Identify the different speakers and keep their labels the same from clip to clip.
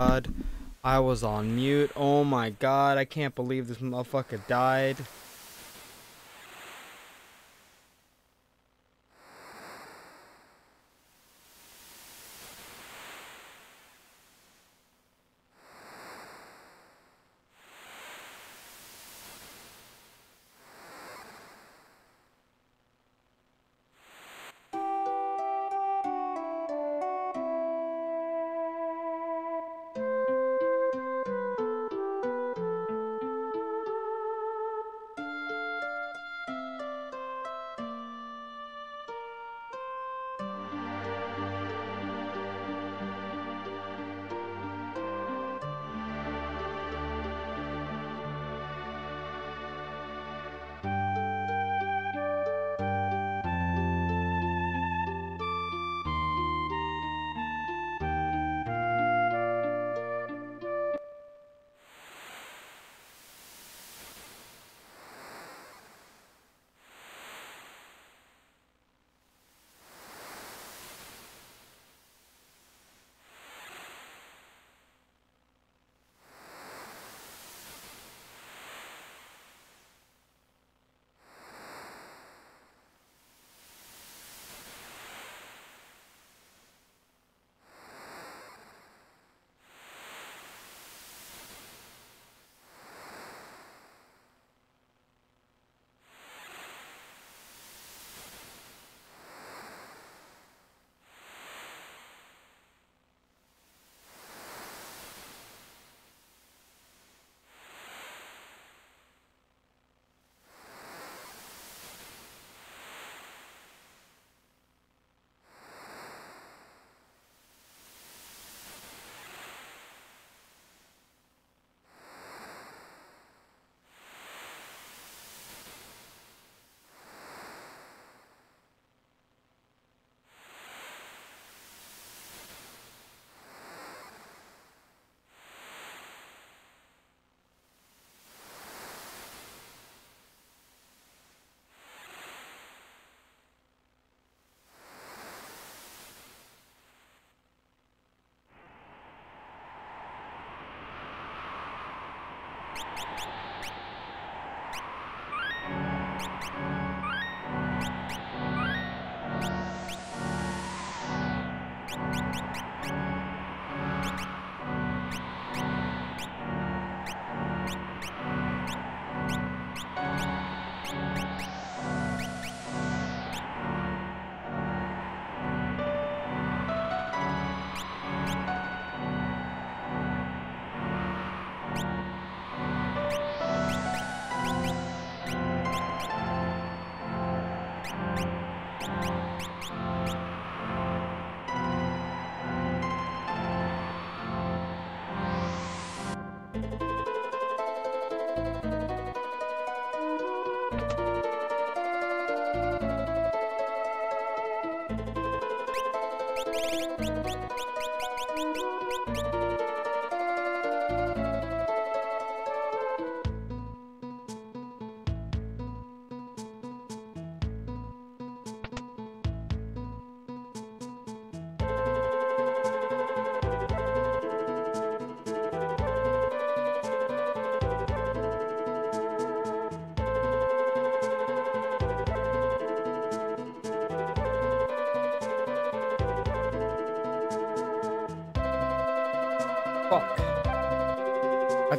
Speaker 1: God, I was on mute. Oh my god, I can't believe this motherfucker died. Fuck.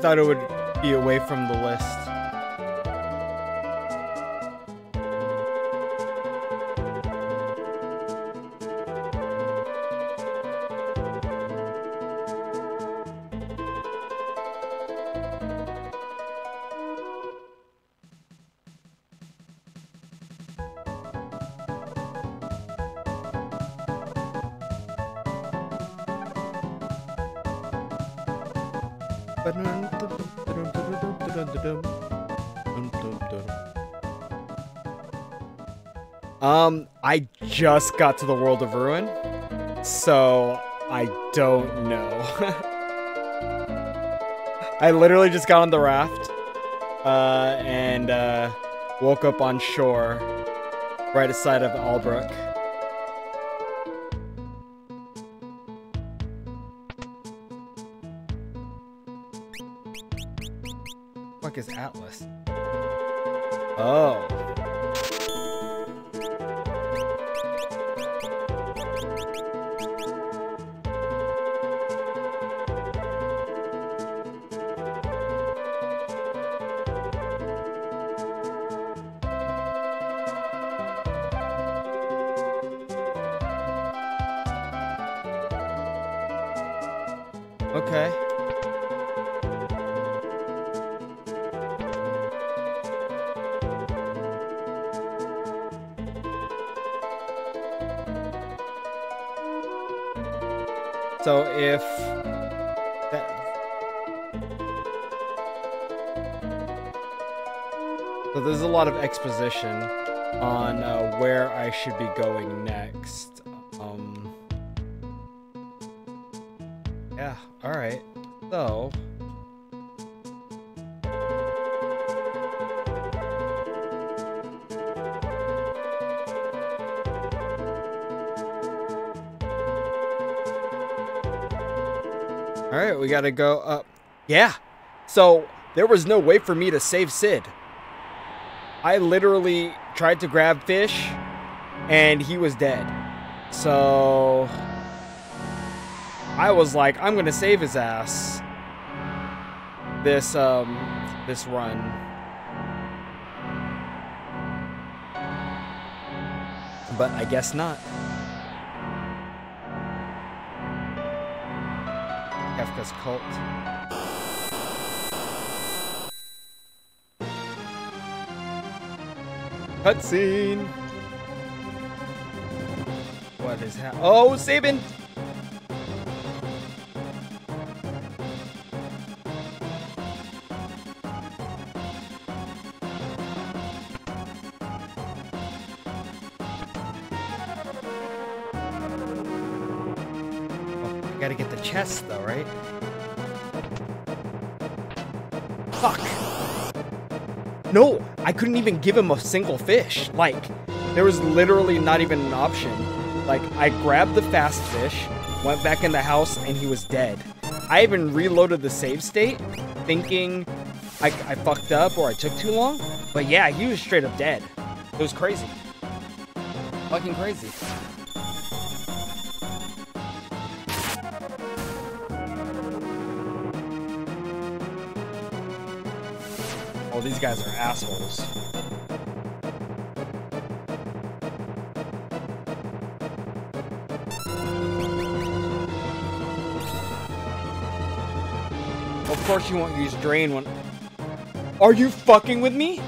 Speaker 1: Thought it would be away from the list. Just got to the world of ruin, so I don't know. I literally just got on the raft, uh, and uh, woke up on shore, right aside of Albrook. If that So there's a lot of exposition on uh, where I should be going next. Um Yeah, all right. So we got to go up. Yeah. So there was no way for me to save Cid. I literally tried to grab fish and he was dead. So I was like, I'm going to save his ass this um this run. But I guess not. Kefka's cult. Cutscene. What is happening? Oh, Sabin! Couldn't even give him a single fish. Like, there was literally not even an option. Like, I grabbed the fast fish, went back in the house, and he was dead. I even reloaded the save state, thinking I, I fucked up or I took too long. But yeah, he was straight up dead. It was crazy. Fucking crazy. Oh, these guys are assholes. Course you won't use drain when... Are you fucking with me?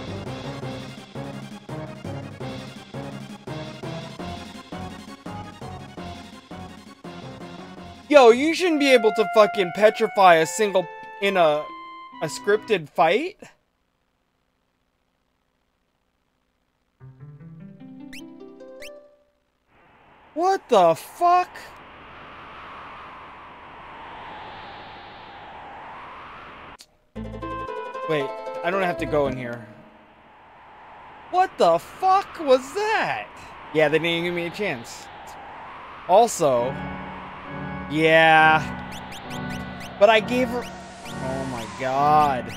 Speaker 1: Yo, you shouldn't be able to fucking petrify a single... in a... a scripted fight? What the fuck? Wait, I don't have to go in here. What the fuck was that? Yeah, they didn't give me a chance. Also, yeah. But I gave her... Oh my god.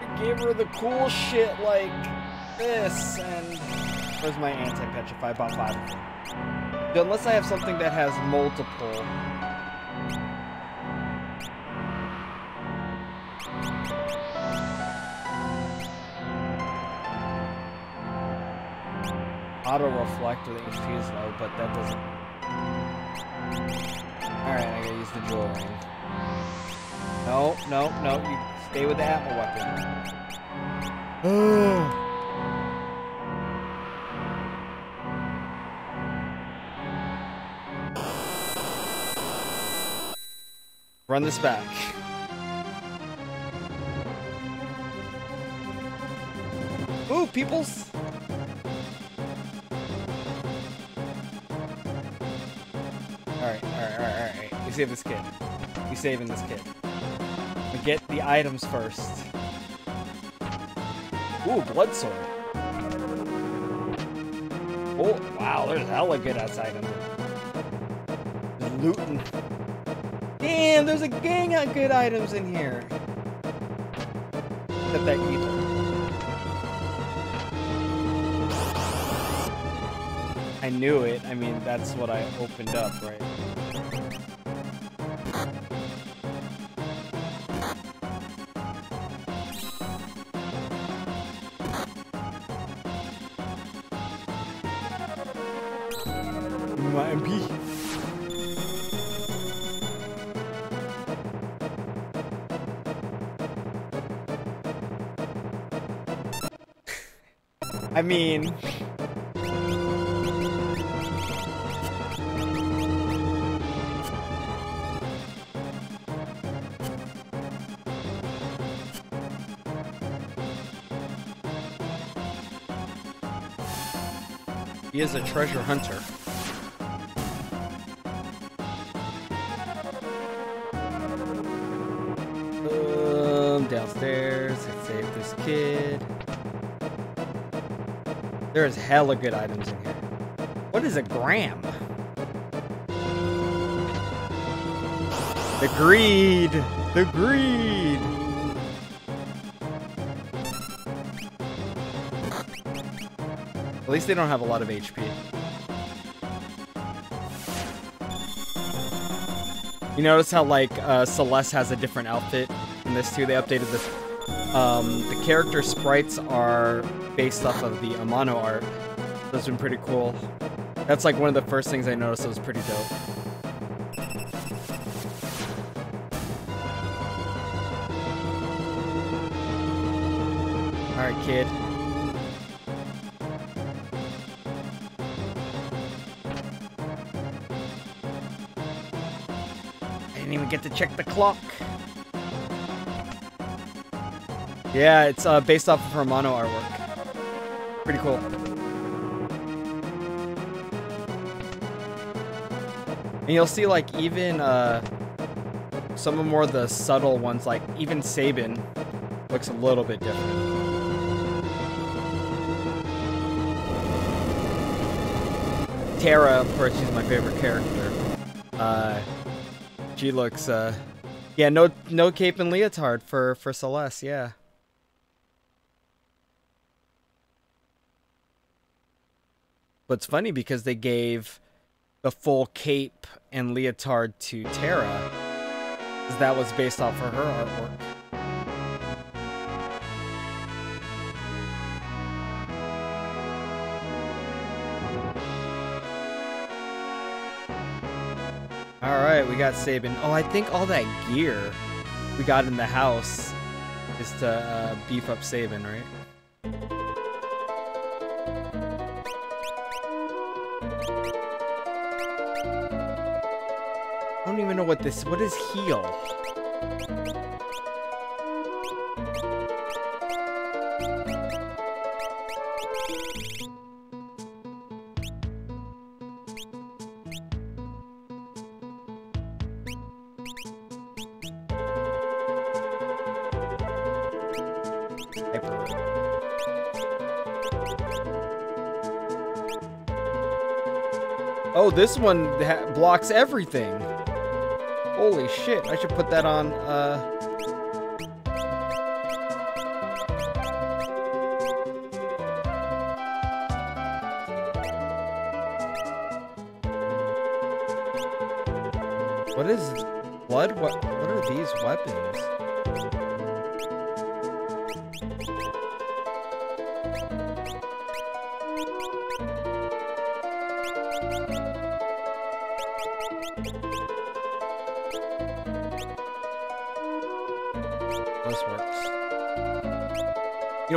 Speaker 1: I gave her the cool shit like this, and... Where's my anti-petrify? Five of them. So unless I have something that has multiple... Auto reflect with HP is low, but that doesn't. Alright, I gotta use the jewel ring. No, no, no, you stay with the apple weapon. Run this back. Ooh, peoples! Alright, alright, alright, alright. We save this kid. We saving this kid. We get the items first. Ooh, blood sword. Oh, wow, there's hella good outside in there. looting. Damn, there's a gang of good items in here. Except that ether. I knew it. I mean, that's what I opened up, right? Mean... He is a treasure hunter. There's hella good items in here. What is a gram? The greed! The greed! At least they don't have a lot of HP. You notice how like uh, Celes has a different outfit in this too? They updated this. Um, the character sprites are based off of the Amano art. That's been pretty cool. That's like one of the first things I noticed that was pretty dope. Alright, kid. I didn't even get to check the clock. Yeah, it's uh, based off of Amano artwork. Pretty cool. And you'll see, like, even uh, some of more the subtle ones, like even Sabin, looks a little bit different. Terra, of course, she's my favorite character. Uh, she looks, uh, yeah, no, no cape and leotard for for Celes, yeah. But it's funny because they gave the full cape and leotard to Terra. That was based off of her artwork. Alright, we got Sabin. Oh, I think all that gear we got in the house is to uh, beef up Sabin, right? Even know what this. What is heal? Oh, this one blocks everything. Holy shit, I should put that on, uh... What is blood? What what are these weapons?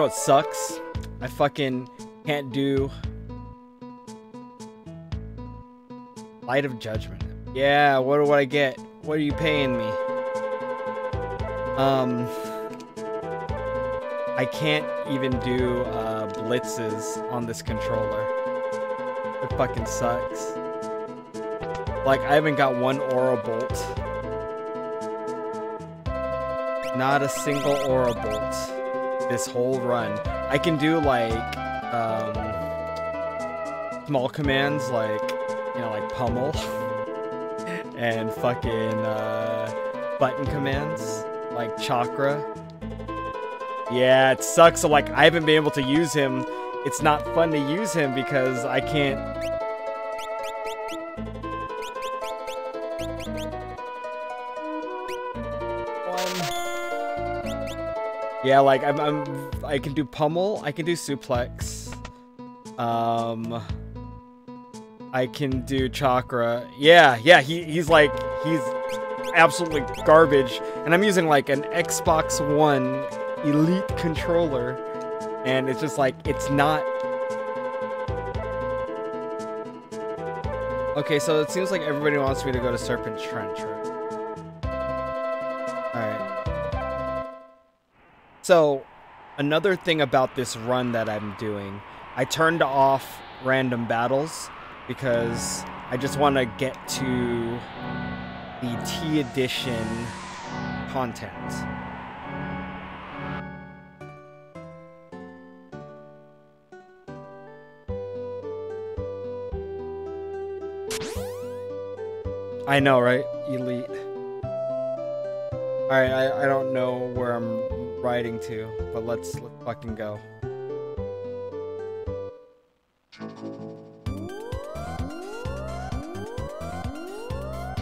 Speaker 1: What sucks? I fucking can't do Light of Judgment. Yeah, what do I get? What are you paying me? Um, I can't even do uh, blitzes on this controller. It fucking sucks. Like, I haven't got one Aura Bolt. Not a single Aura Bolt this whole run. I can do, like, um, small commands like, you know, like pummel. and fucking uh, button commands like chakra. Yeah, it sucks. So like I haven't been able to use him. It's not fun to use him because I can't. Yeah, like I'm, I'm. I can do pummel. I can do suplex. Um. I can do chakra. Yeah, yeah. He he's like he's absolutely garbage. And I'm using like an Xbox One Elite controller. And it's just like, it's not... Okay, so it seems like everybody wants me to go to Serpent Trench, right? So, another thing about this run that I'm doing, I turned off random battles because I just want to get to the T edition content. I know, right? Elite. Alright, I, I don't know where I'm riding to, but let's, fucking go.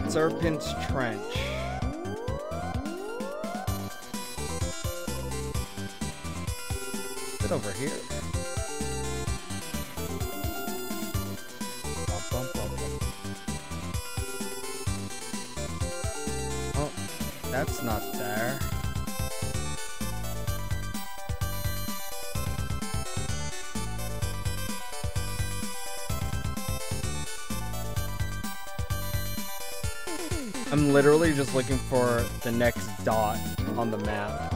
Speaker 1: Serpent's Trench. Sit over here. Oh, that's not there. I'm literally just looking for the next dot on the map.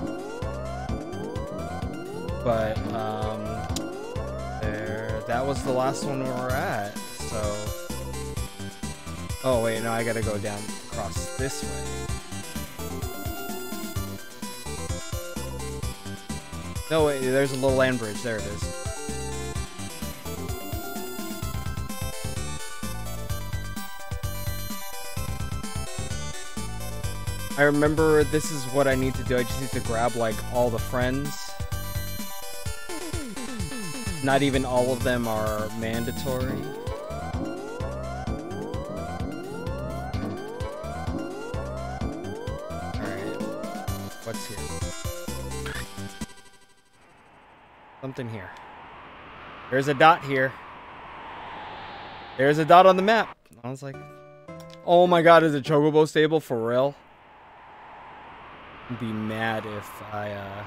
Speaker 1: But, um, there, that was the last one we were at, so... Oh, wait, no, I gotta go down across this way. No, wait, there's a little land bridge. There it is. I remember this is what I need to do. I just need to grab like all the friends. Not even all of them are mandatory. Alright. What's here? Something here. There's a dot here. There's a dot on the map. I was like, oh my god, is a Chocobo stable for real? Be mad if I uh,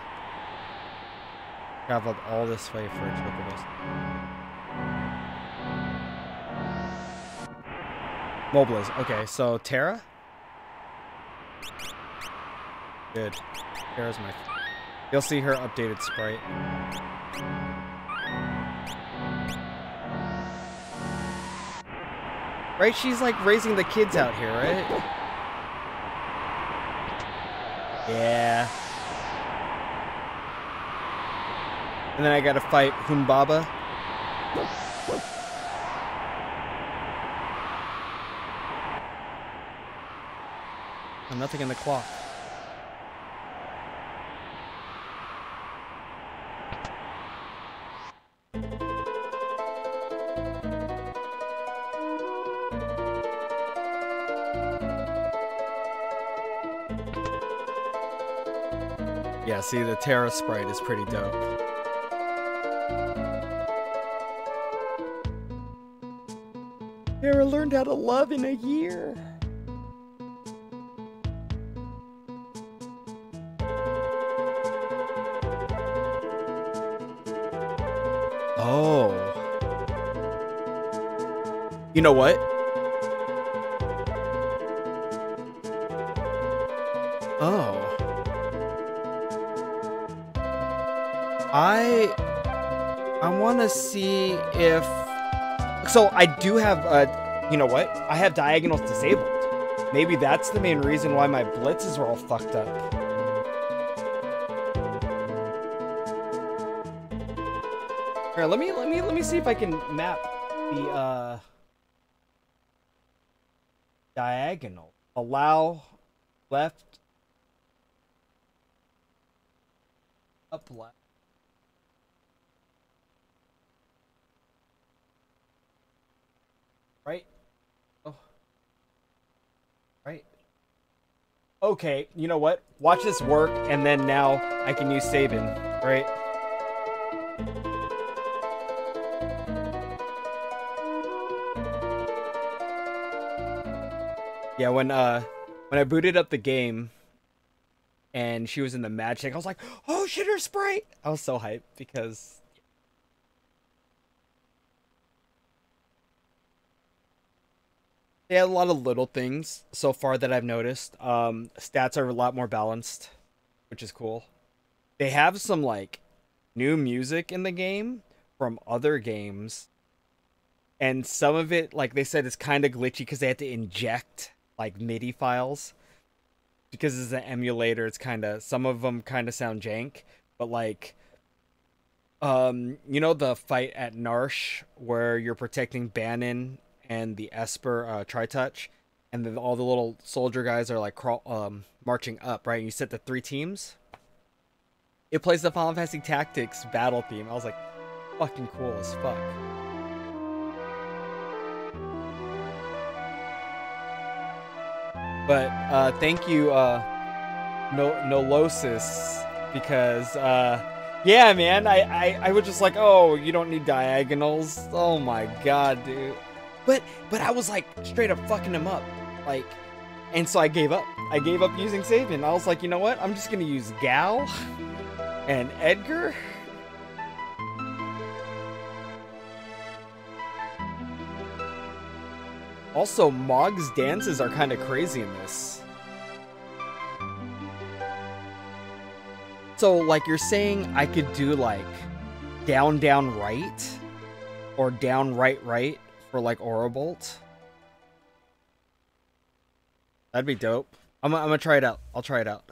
Speaker 1: traveled all this way for a Chocobos. Mobliz. Okay, so Terra? Good. Terra's my... You'll see her updated sprite. Right? She's like raising the kids out here, right? Yeah. And then I gotta fight Humbaba. Nothing in the clock. See, the Terra sprite is pretty dope. Terra learned how to love in a year. Oh. You know what? See if so I do have a you know what? I have diagonals disabled. Maybe that's the main reason why my blitzes are all fucked up. Here, let me let me let me see if I can map the uh diagonal. Allow left, up left. Right? Oh. Right. Okay, you know what? Watch this work, and then now I can use Sabin, right? Yeah, when uh when I booted up the game and she was in the magic, I was like, "Oh shit, her sprite!" I was so hyped because they had a lot of little things so far that I've noticed. Um, stats are a lot more balanced, which is cool. They have some like new music in the game from other games, and some of it, like they said, is kind of glitchy because they had to inject like MIDI files because it's an emulator. It's kind of some of them kind of sound jank, but like, um, you know the fight at Narshe where you're protecting Banon and the Esper uh, Tritoch, and then all the little soldier guys are like crawl, um, marching up, right? And you set the three teams. It plays the Final Fantasy Tactics battle theme. I was like, fucking cool as fuck. But uh, thank you, uh, no Nolosis, because uh, yeah, man, I, I I was just like, oh, you don't need diagonals. Oh my god, dude. But but I was like straight up fucking him up, like, and so I gave up. I gave up using Sabin. I was like, you know what? I'm just gonna use Gau and Edgar. Also, Mog's dances are kind of crazy in this. So, like, you're saying I could do, like, down, down, right? Or down, right, right for, like, Aurabolt? That'd be dope. I'm, I'm gonna try it out. I'll try it out.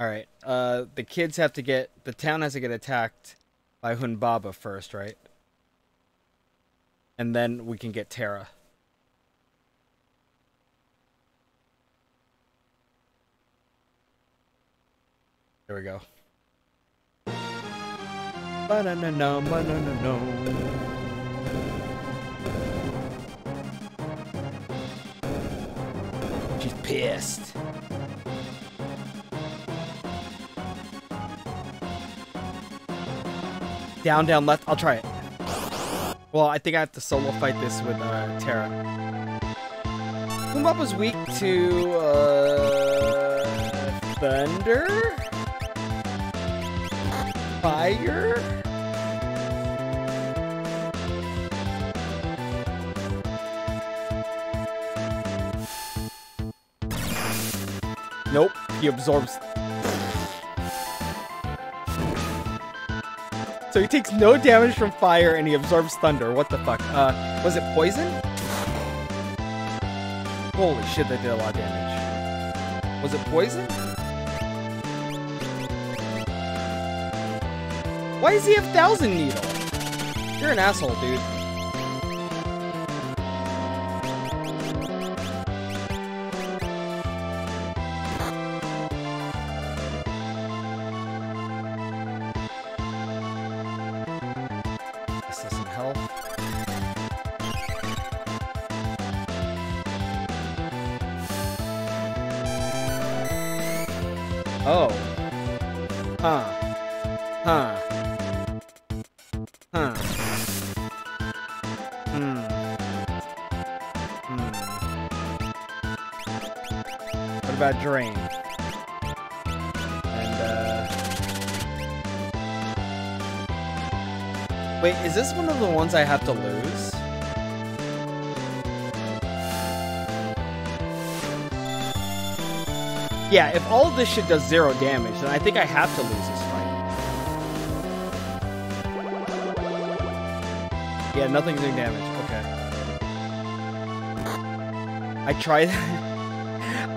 Speaker 1: Alright, uh, the kids have to get, the town has to get attacked by Humbaba first, right? And then we can get Terra. There we go. Banana no, banana no. She's pissed. Down, down, left. I'll try it. Well, I think I have to solo fight this with uh, Terra. Humbaba's weak to uh, thunder, fire. Nope, he absorbs So he takes no damage from fire and he absorbs thunder. What the fuck? Uh, was it poison? Holy shit, that did a lot of damage. Was it poison? Why does he have Thousand Needle? You're an asshole, dude. Uh, this one of the ones I have to lose? Yeah, if all of this shit does zero damage, then I think I have to lose this fight. Yeah, nothing's doing damage. Okay. I tried...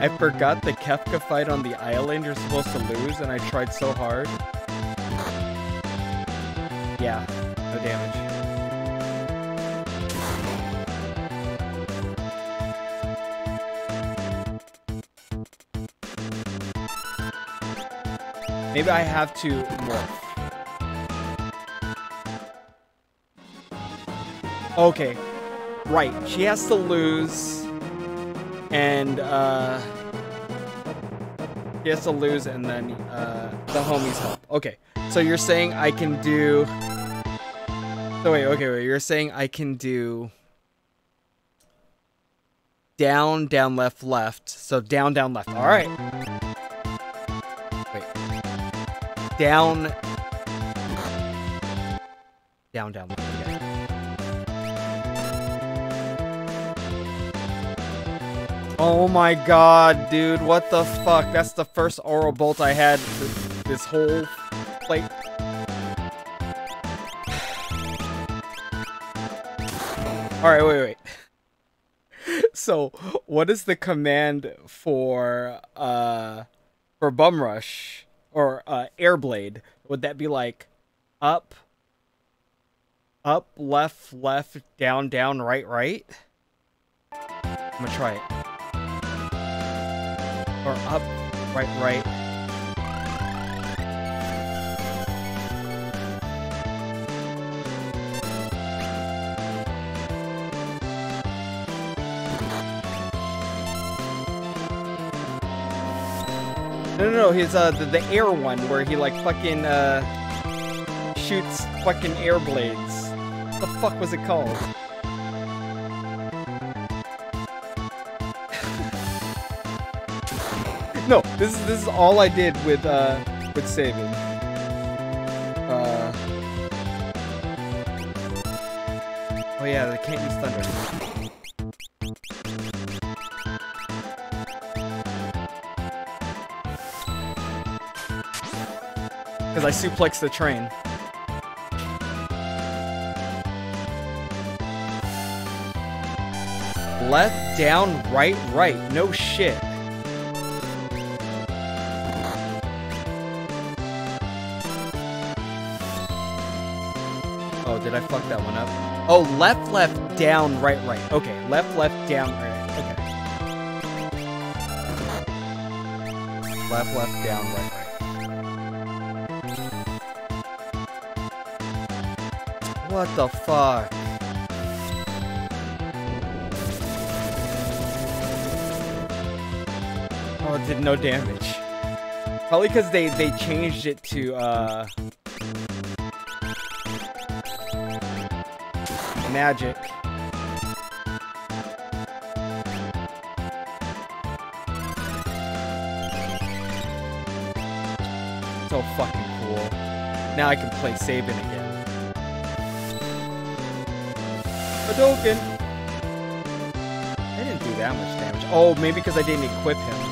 Speaker 1: I forgot the Kefka fight on the island you're supposed to lose, and I tried so hard. Yeah, no damage. Maybe I have to morph. Okay. Right. She has to lose. And, uh... She has to lose and then, uh, the homies help. Okay. So you're saying I can do... So wait, okay, wait. You're saying I can do... Down, down, left, left. So down, down, left. Alright. Wait. Down... Down, down, left. Oh my god, dude. What the fuck? That's the first Aura Bolt I had this, this whole plate. Alright, wait, wait. So, what is the command for, uh, for Bum Rush? Or, uh, Airblade? Would that be like, up, up, left, left, down, down, right, right? I'm gonna try it or up, right, right. No, no, no, his, uh, the, the air one, where he, like, fucking, uh, shoots fucking air blades. What the fuck was it called? No, this is this is all I did with uh with saving. Uh Oh yeah, they can't use thunder. Because I suplex the train. Left, down, right, right. No shit. Did I fuck that one up? Oh, left, left, down, right, right. Okay, left, left, down, right, right. Okay. Left, left, down, right, right. What the fuck? Oh, it did no damage. Probably because they, they changed it to, uh... magic. So fucking cool. Now I can play Sabin again. Hadouken! I didn't do that much damage. Oh, maybe because I didn't equip him.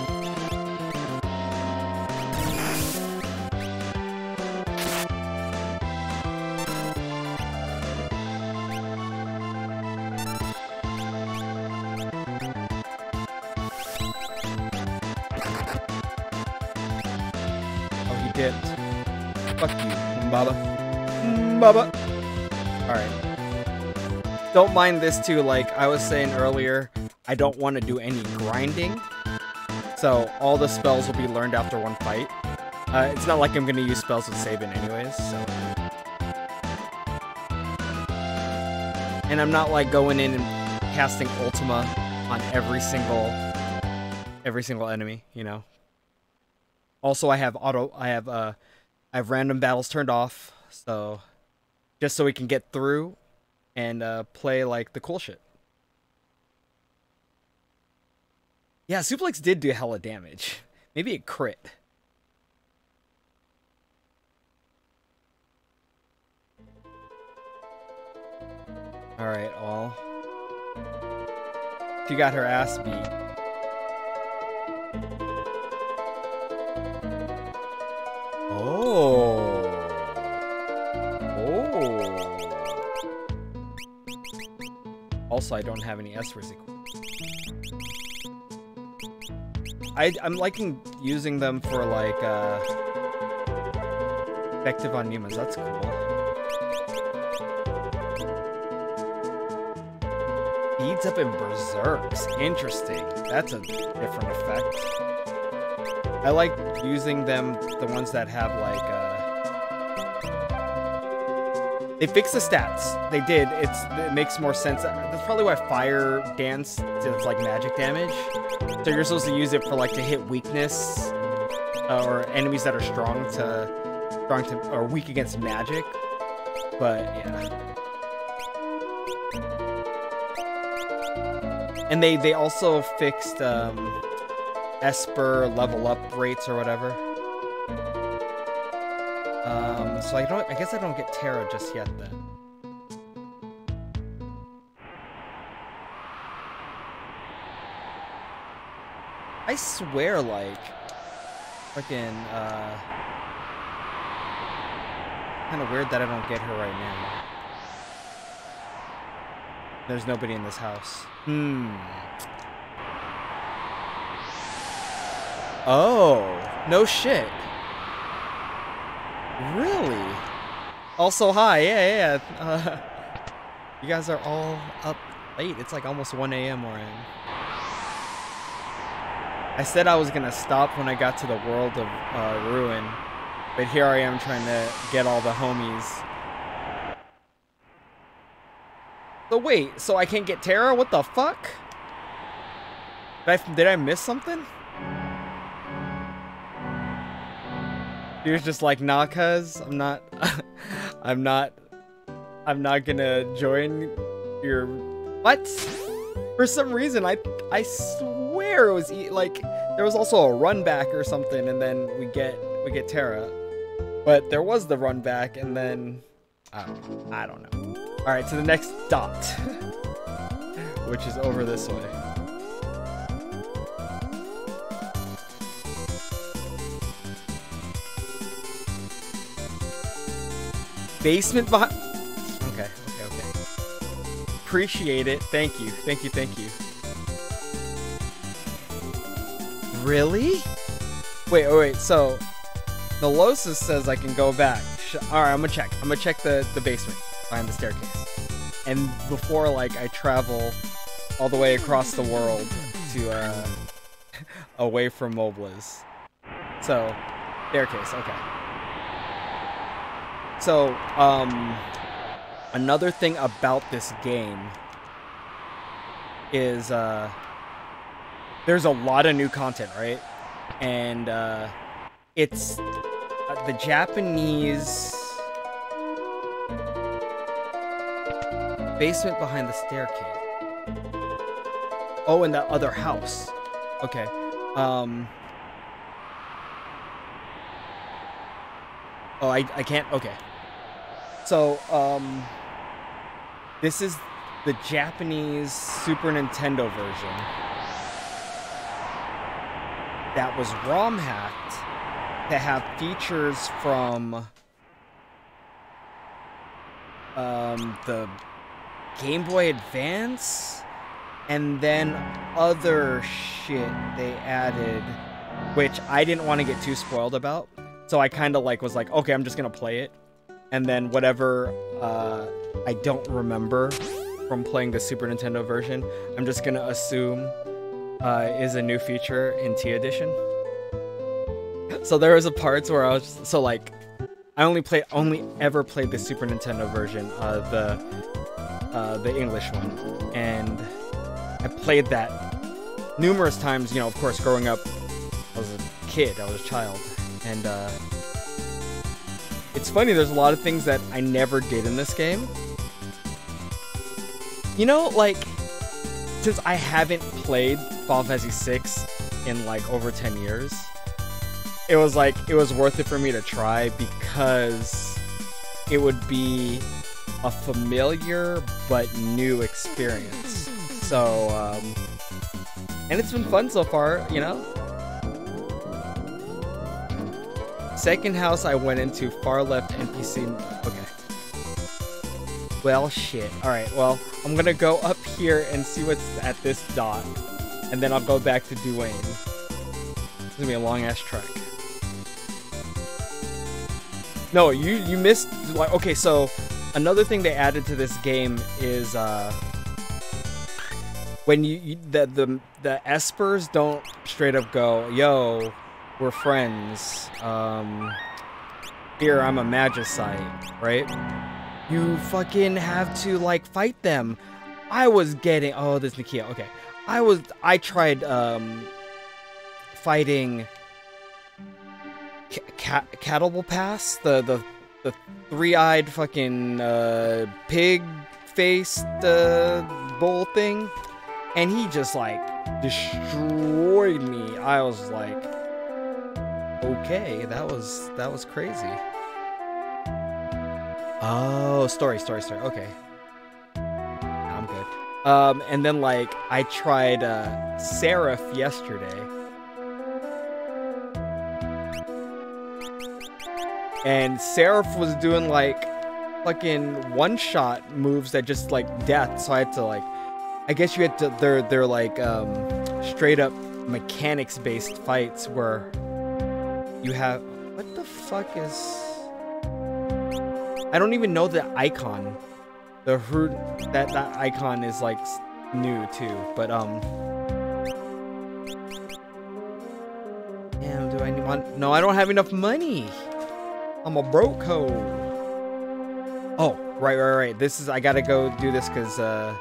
Speaker 1: Don't mind this too, like I was saying earlier, I don't want to do any grinding. So all the spells will be learned after one fight. Uh, it's not like I'm going to use spells with Sabin anyways, so... And I'm not like going in and casting Ultima on every single every single enemy, you know. Also, I have auto I have uh I have random battles turned off, so just so we can get through and uh, play like the cool shit. Yeah, Suplex did do hella damage. Maybe a crit. Alright, all. She got her ass beat. Oh. Also, I don't have any S resicles. I, I'm liking using them for like uh, effective on Numas. That's cool. Beads up in berserks. Interesting. That's a different effect. I like using them, the ones that have like They fixed the stats. They did. It's It makes more sense. That's probably why Fire Dance does like magic damage. So you're supposed to use it for like to hit weakness uh, or enemies that are strong to strong to or weak against magic. But yeah. And they they also fixed um, Esper level up rates or whatever. Um, so I don't. I guess I don't get Terra just yet then. I swear, like, fucking, uh, kind of weird that I don't get her right now. There's nobody in this house. Hmm. Oh, no shit. Really? Also, hi. Yeah, yeah. Uh, you guys are all up late. It's like almost 1 a.m. where I am. I said I was gonna stop when I got to the world of uh, Ruin, but here I am trying to get all the homies So wait, so I can't get Terra? What the fuck? Did I, did I miss something? He was just like, nah, cuz, I'm not, I'm not, I'm not gonna join your, what? For some reason, I, I swear it was, like, there was also a run back or something, and then we get, we get Terra. But there was the run back, and then, I don't, I don't know. Alright, to the next dot. which is over this way. Basement behind... Okay, okay, okay. Appreciate it. Thank you. Thank you, thank you. Really? Wait, wait, so... Nolosis says I can go back. Alright, I'm gonna check. I'm gonna check the, the basement behind the staircase. And before, like, I travel all the way across the world to, uh, away from Mobliz. So, staircase, okay. So, um, another thing about this game is, uh, there's a lot of new content, right? And, uh, it's uh, the Japanese basement behind the staircase. Oh, in that other house. Okay. Um. Oh, I, I can't. Okay. So, um. This is the Japanese Super Nintendo version that was ROM hacked to have features from um, the Game Boy Advance, and then other shit they added, which I didn't want to get too spoiled about. So I kind of like was like, okay, I'm just gonna play it, and then whatever uh, I don't remember from playing the Super Nintendo version, I'm just gonna assume uh, is a new feature in T Edition. So there was a parts where I was just, so like I only play only ever played the Super Nintendo version, uh, the the English one, and I played that numerous times. You know, of course, growing up, I was a kid, I was a child, and uh, it's funny. There's a lot of things that I never did in this game. You know, like since I haven't played Final Fantasy VI in like over 10 years, it was like it was worth it for me to try because it would be a familiar but new experience. So, um, and it's been fun so far, you know? Second house I went into, far left NPC. Okay. Well, shit. Alright, well, I'm gonna go up here and see what's at this dot. And then I'll go back to Duane. It's gonna be a long ass trek. No, you you missed. Okay, so another thing they added to this game is uh, when you, you the the the espers don't straight up go, "Yo, we're friends." Um, here I'm a magicite, right? You fucking have to like fight them. I was getting oh this Nakia, okay. I was I tried um fighting Catoblepas, the the the three-eyed fucking uh, pig-faced uh, bull thing, and he just like destroyed me. I was like, okay, that was that was crazy. Oh, story, story, story. Okay, I'm good. Um, and then like I tried uh, Seraph yesterday and Seraph was doing like fucking one-shot moves that just like death. So I had to like, I guess you had to. They're they're like um, straight up mechanics-based fights where you have what the fuck is. I don't even know the icon. The herd that that icon is like new too, but um. Damn, do I want? No, I don't have enough money. I'm a broke hoe. Oh, right, right, right. This is, I gotta go do this because, uh...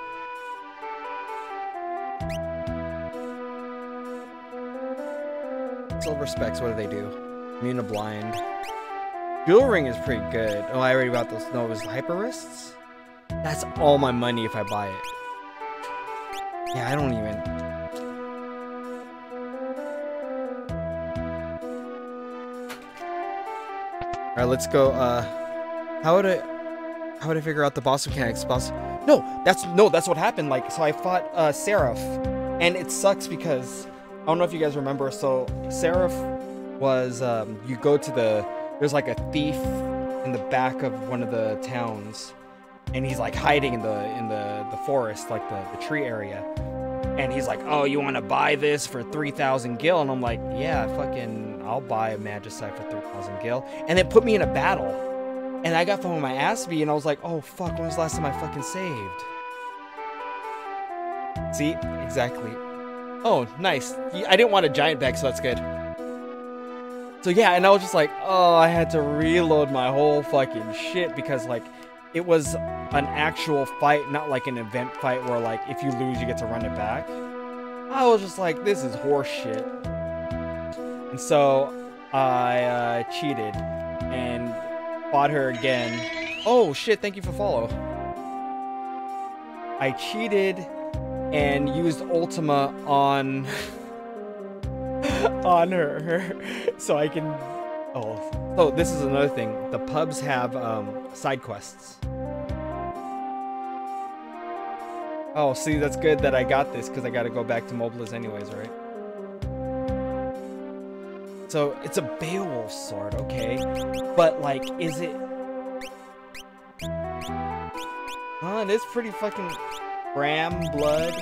Speaker 1: Silver specs, what do they do? To blind. Jewel ring is pretty good. Oh, I already got this. No, it was hyper wrists? That's all my money if I buy it. Yeah, I don't even... All right, let's go. Uh, how would I, how would I figure out the boss mechanics? Boss? No, that's no, that's what happened. Like, so I fought uh, Seraph, and it sucks because I don't know if you guys remember. So Seraph was um, you go to the there's like a thief in the back of one of the towns, and he's like hiding in the in the the forest, like the the tree area. And he's like, "Oh, you want to buy this for three thousand gil?" And I'm like, "Yeah, fucking." I'll buy a Magicite for 3,000 gil. And it put me in a battle. And I got from my ass beat and I was like, oh fuck, when was the last time I fucking saved? See? Exactly. Oh, nice. I didn't want a giant bag, so that's good. So yeah, and I was just like, oh, I had to reload my whole fucking shit because like it was an actual fight, not like an event fight where like if you lose you get to run it back. I was just like, this is horseshit. And so I uh, cheated and fought her again. Oh shit, thank you for follow. I cheated and used Ultima on on her so I can oh oh this is another thing the pubs have um, side quests oh see that's good that I got this because I got to go back to Mobliz anyways right so it's a Beowulf sword, okay? But like, is it... Oh, it is pretty fucking ram blood.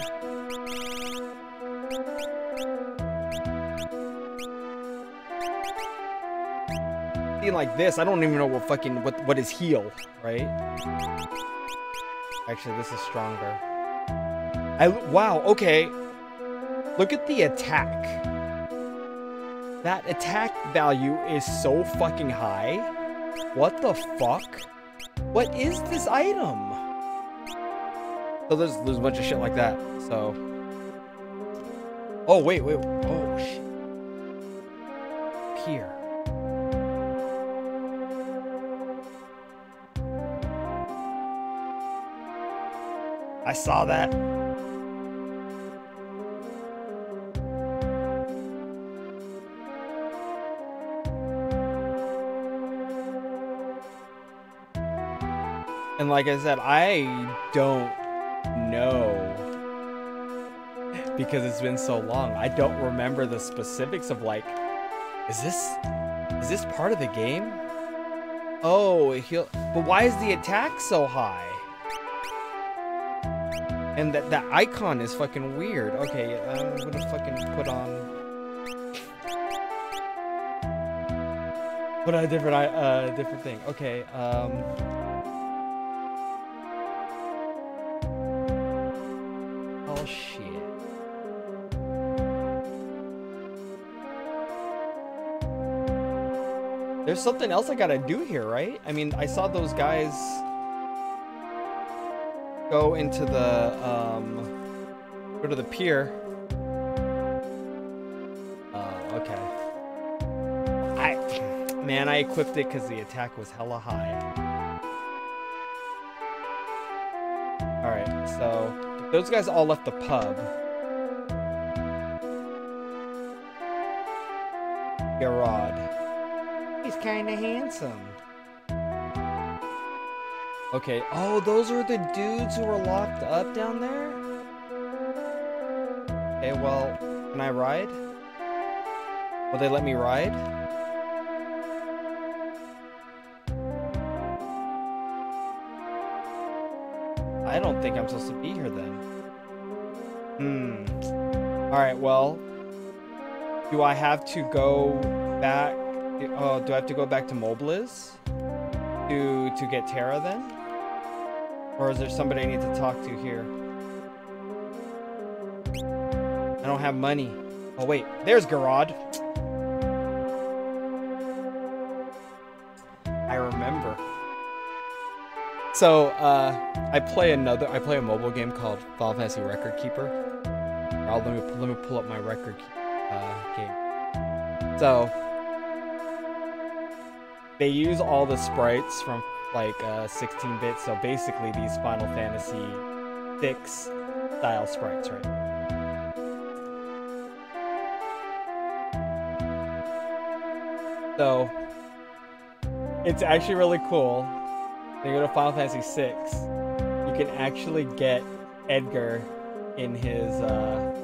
Speaker 1: Being like this, I don't even know what fucking what what is heal, right? Actually, this is stronger. I wow, okay. Look at the attack. That attack value is so fucking high. What the fuck? What is this item? So there's, there's a bunch of shit like that, so... Oh, wait, wait, oh, shit. Here. I saw that. And like I said, I don't know because it's been so long. I don't remember the specifics of like, is this is this part of the game? Oh, he'll. But why is the attack so high? And that that icon is fucking weird. Okay, I'm gonna fucking put on. Put on a different uh different thing. Okay. Um. Oh shit. There's something else I gotta do here, right? I mean, I saw those guys go into the, um, go to the pier. Uh, okay. I, man, I equipped it because the attack was hella high. Alright, so those guys all left the pub. Gerad. He's kind of handsome. Okay. Oh, those are the dudes who were locked up down there? Okay, well, can I ride? Will they let me ride? I don't think I'm supposed to be here then. Hmm. Alright, well, do I have to go back? Oh, do I have to go back to Mobliz to to get Terra then? Or is there somebody I need to talk to here? I don't have money. Oh wait, there's Gerad. I remember. So, uh, I play another, I play a mobile game called Final Fantasy Record Keeper. I'll, let me, let me pull up my record uh, game. So, they use all the sprites from like 16-bit, uh, so basically these Final Fantasy 6 style sprites, right? So, it's actually really cool. You go to Final Fantasy 6, you can actually get Edgar in his uh,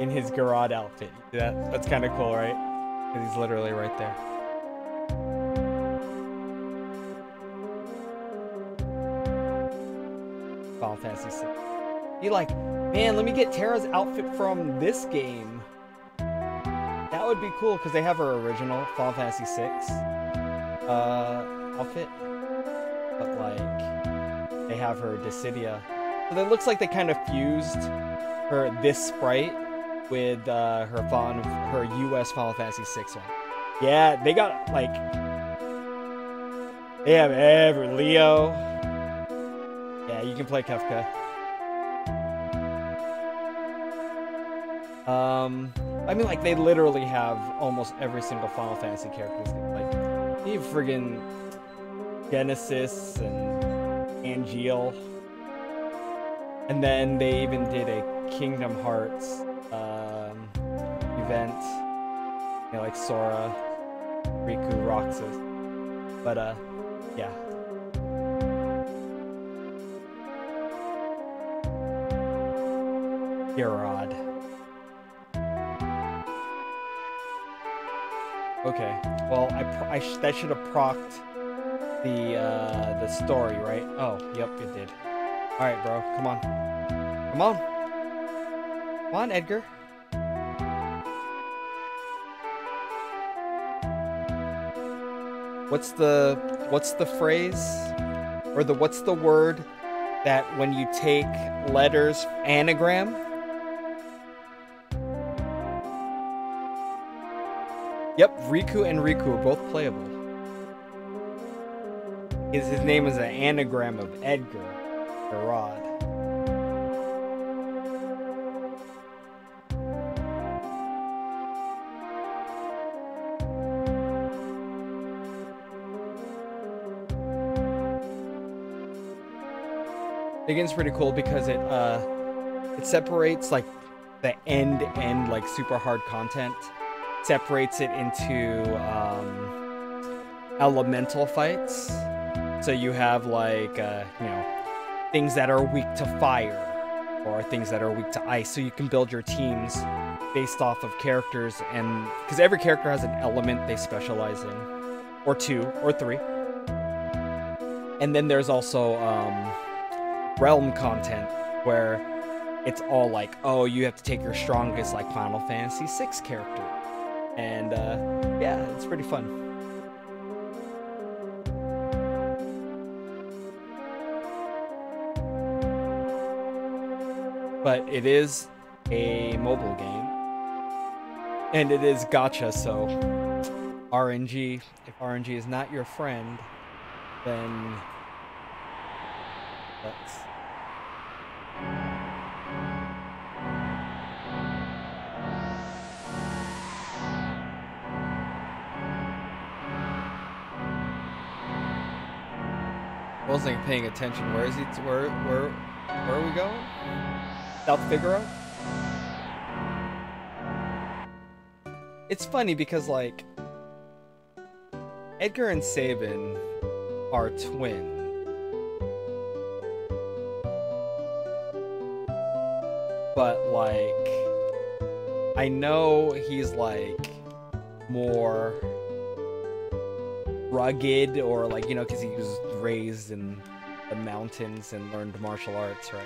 Speaker 1: in his Gerad outfit. That that's kind of cool, right? He's literally right there. Final Fantasy 6. Be like, man, let me get Terra's outfit from this game. That would be cool because they have her original Final Fantasy 6 uh, outfit, but like they have her Dissidia. So it looks like they kind of fused her this sprite with uh, her fun, her U.S. Final Fantasy VI one. Yeah, they got like they have every Leo. Yeah, you can play Kefka. Um, I mean, like they literally have almost every single Final Fantasy character. Like, you friggin' Genesis and Angeal. And then they even did a Kingdom Hearts event, you know, like Sora, Riku, Roxas. But, uh, yeah. Gerad. Okay. Well, I, I sh that should have procced the uh, the story, right? Oh, yep, it did. All right, bro. Come on. Come on. Come on, Edgar. What's the what's the phrase or the what's the word that when you take letters anagram? Yep, Riku and Riku are both playable. His, his name is an anagram of Edgar, Gerad. Game's pretty cool because it uh, it separates like the end end like super hard content, separates it into um, elemental fights. So you have like uh, you know things that are weak to fire or things that are weak to ice. So you can build your teams based off of characters and because every character has an element they specialize in, or two or three. And then there's also um, realm content where it's all like, oh, you have to take your strongest like Final Fantasy VI character, and uh, yeah, it's pretty fun. But it is a mobile game, And it is gacha, so RNG, if RNG is not your friend, then let's wasn't paying attention. Where is he? Where where where are we going? South Figaro? It's funny because like Edgar and Sabin are twins. But like I know he's like more rugged or like you know because he was raised in the mountains and learned martial arts right?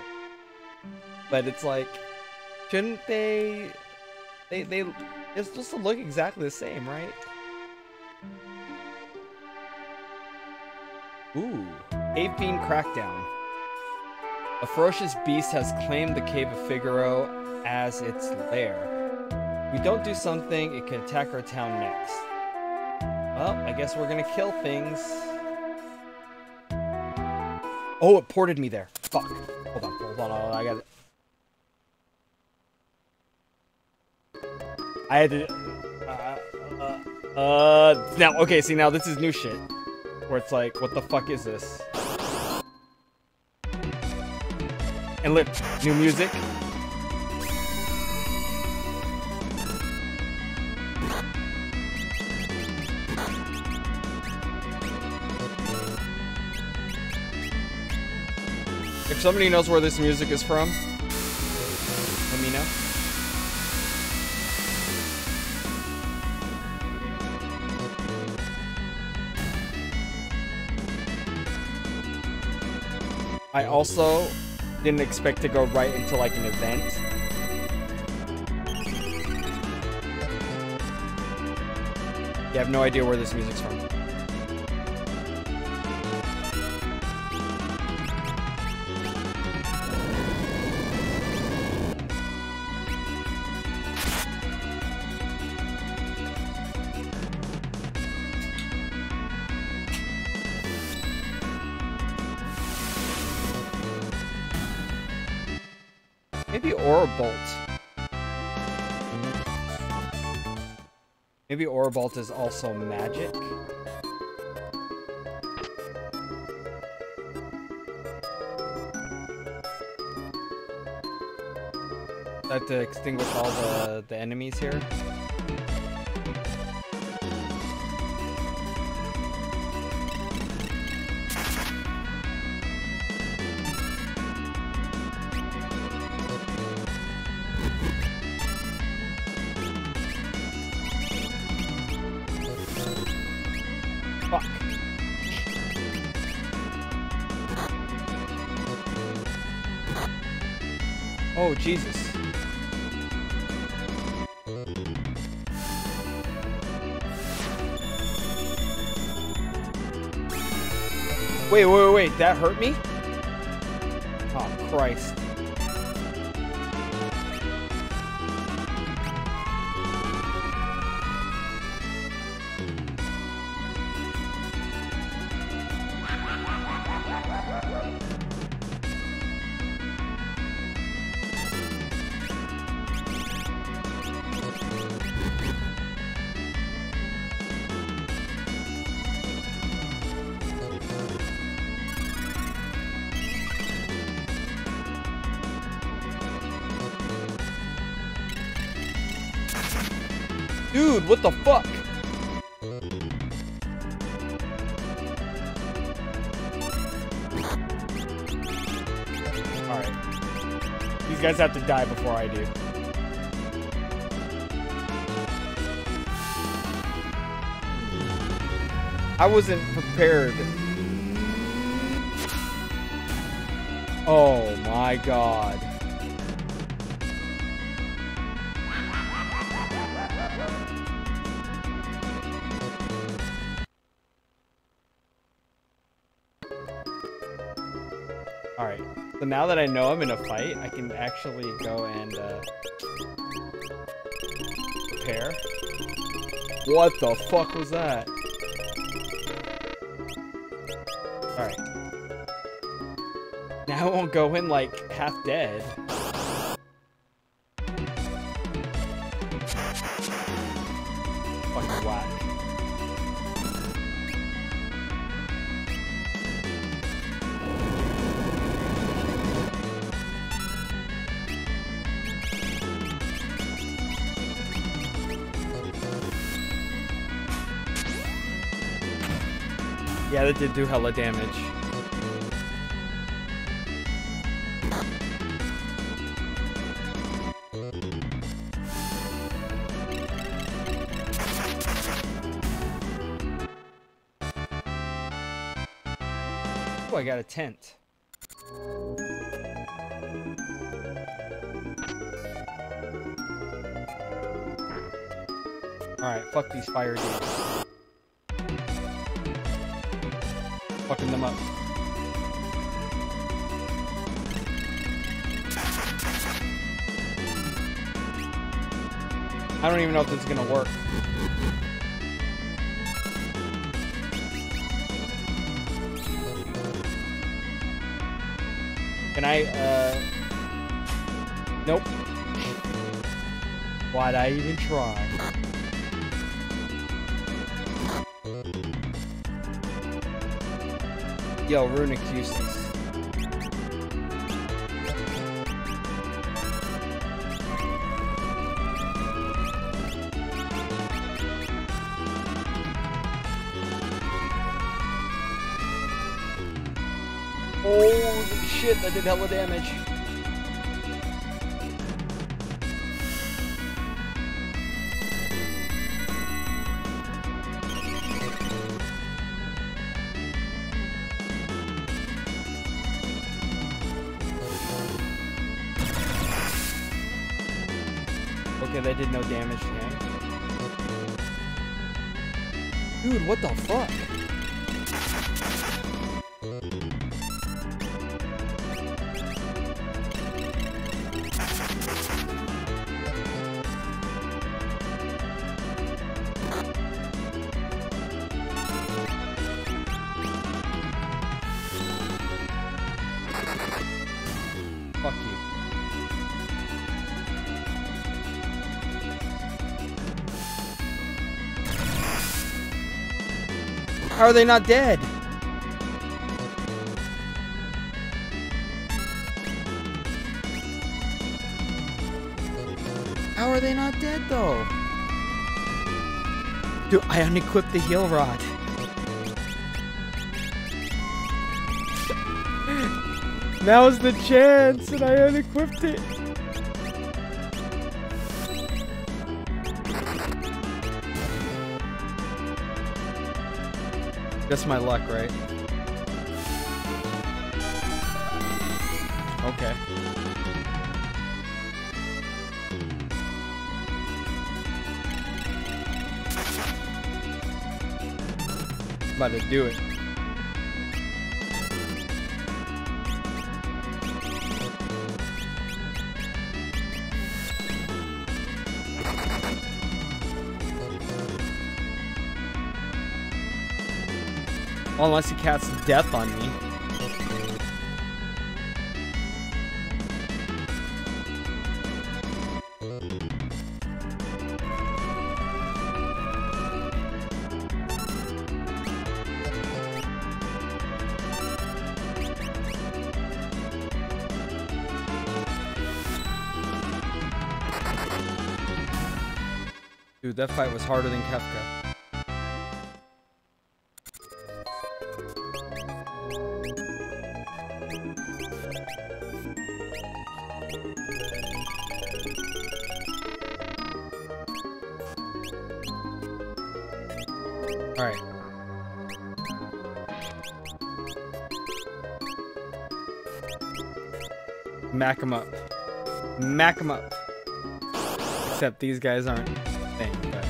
Speaker 1: But it's like shouldn't they they they they're supposed to look exactly the same right? Ooh. Cave fiend crackdown. A ferocious beast has claimed the cave of figaro as its lair. If we don't do something it can attack our town next. Well, I guess we're gonna kill things. Oh, it ported me there. Fuck. Hold on, hold on, hold on. I got it. I had to... Uh, uh, uh, now, okay, see, now this is new shit. Where it's like, what the fuck is this? And look, new music. Somebody knows where this music is from, let me know. I also didn't expect to go right into like an event. You have no idea where this music's from. Bolt is also magic. I have to extinguish all the, the enemies here. Wait, wait, wait, that hurt me? Oh, Christ. Guys have to die before I do. I wasn't prepared. Oh my god. Now that I know I'm in a fight, I can actually go and uh. What the fuck was that? Alright. Now I won't go in like half dead. That did do hella damage. Oh, I got a tent. Alright, fuck these fire dudes. Know if this is gonna work. Can I, uh... Nope. Why'd I even try? Yo, runic useless. Shit, that did hella damage. How are they not dead? How are they not dead though? Dude, I unequipped the heal rod. Now's the chance, and I unequipped it. That's my luck, right? Okay. About to do it. Unless he casts death on me. Dude, that fight was harder than Kefka. Mack him up. Mack him up. Except these guys aren't but...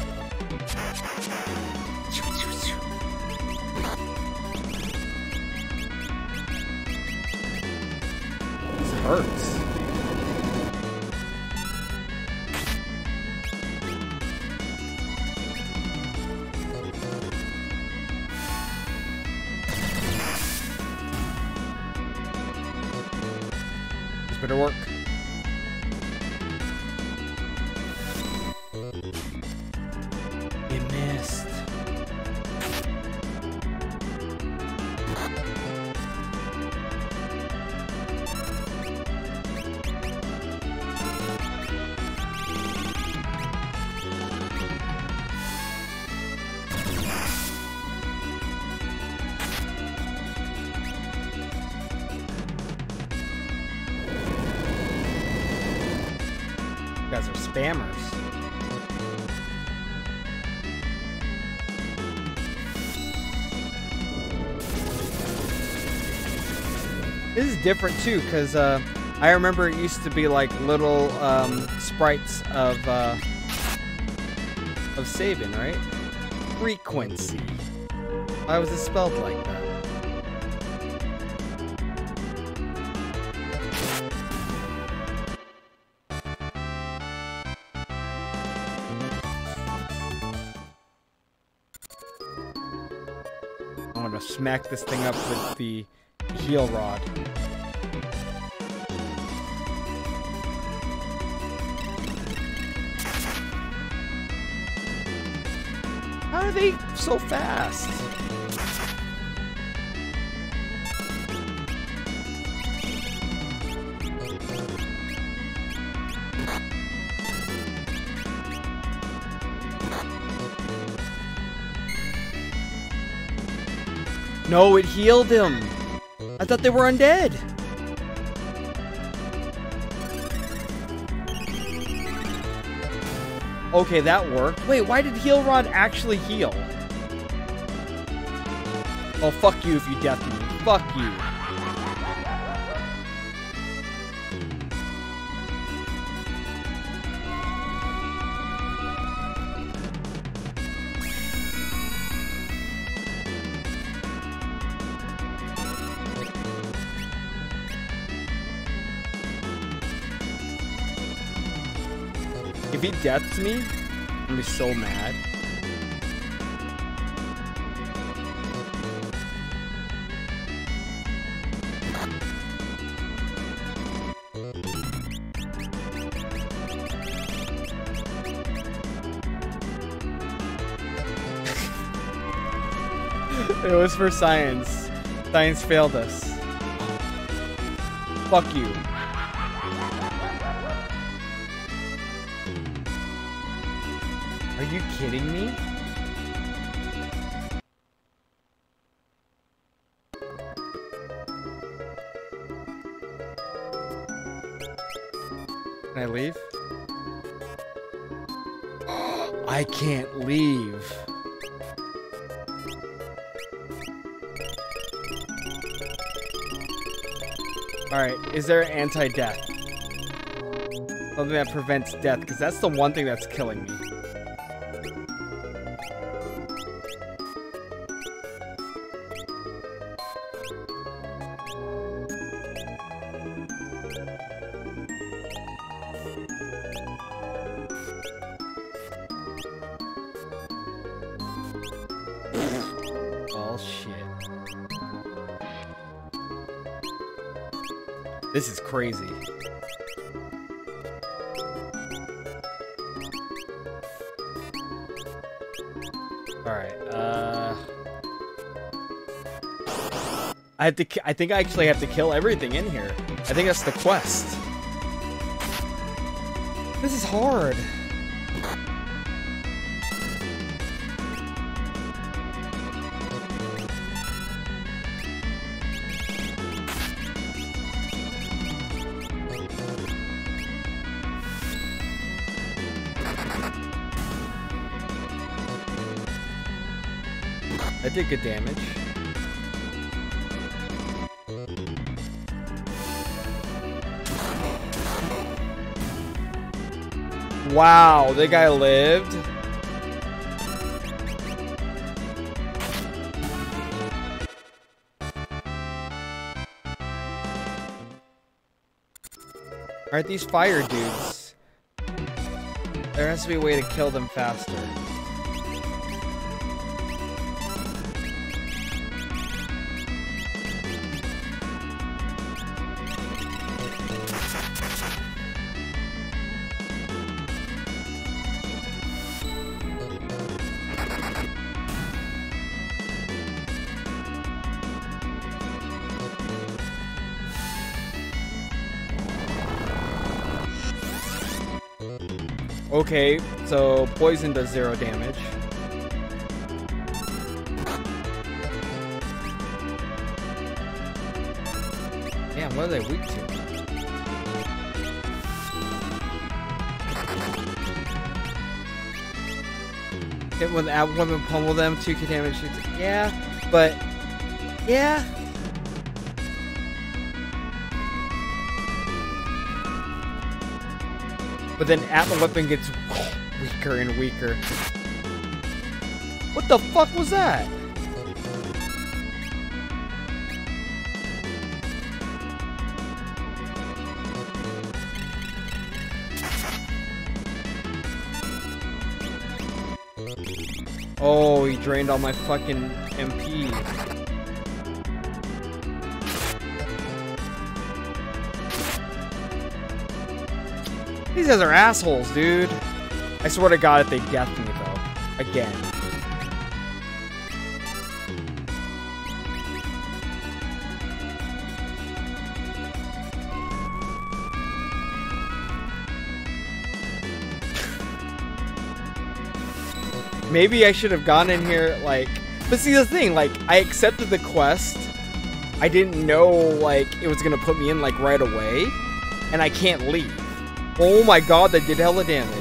Speaker 1: This hurts. Better different too, because uh, I remember it used to be like little um, sprites of uh, of saving, right? Frequency. Why was it spelled like that? I'm gonna smack this thing up with the heal rod. They so fast? No, it healed him. I thought they were undead. Okay, that worked. Wait, why did Heal Rod actually heal? Oh, fuck you if you death me. Fuck you. Deaths me, I'm gonna be so mad. it was for science. Science failed us. Fuck you. You kidding me? Can I leave? I can't leave. Alright, is there anti-death? Something that prevents death, because that's the one thing that's killing me. Crazy. Alright, uh... I have to. I think I actually have to kill everything in here. I think that's the quest. This is hard. Good damage. Wow, the guy lived. Alright, these fire dudes. There has to be a way to kill them faster. Okay, so poison does zero damage. Damn, what are they weak to? Hit with that women pummel them, 2k damage. Yeah, but yeah. But then Atma weapon gets weaker and weaker. What the fuck was that? Oh, he drained all my fucking MP. These guys are assholes, dude. I swear to God if they death me, though. Again. Maybe I should have gone in here, like... But see, the thing, like, I accepted the quest. I didn't know, like, it was gonna put me in, like, right away. And I can't leave. Oh my god, that did hella damage.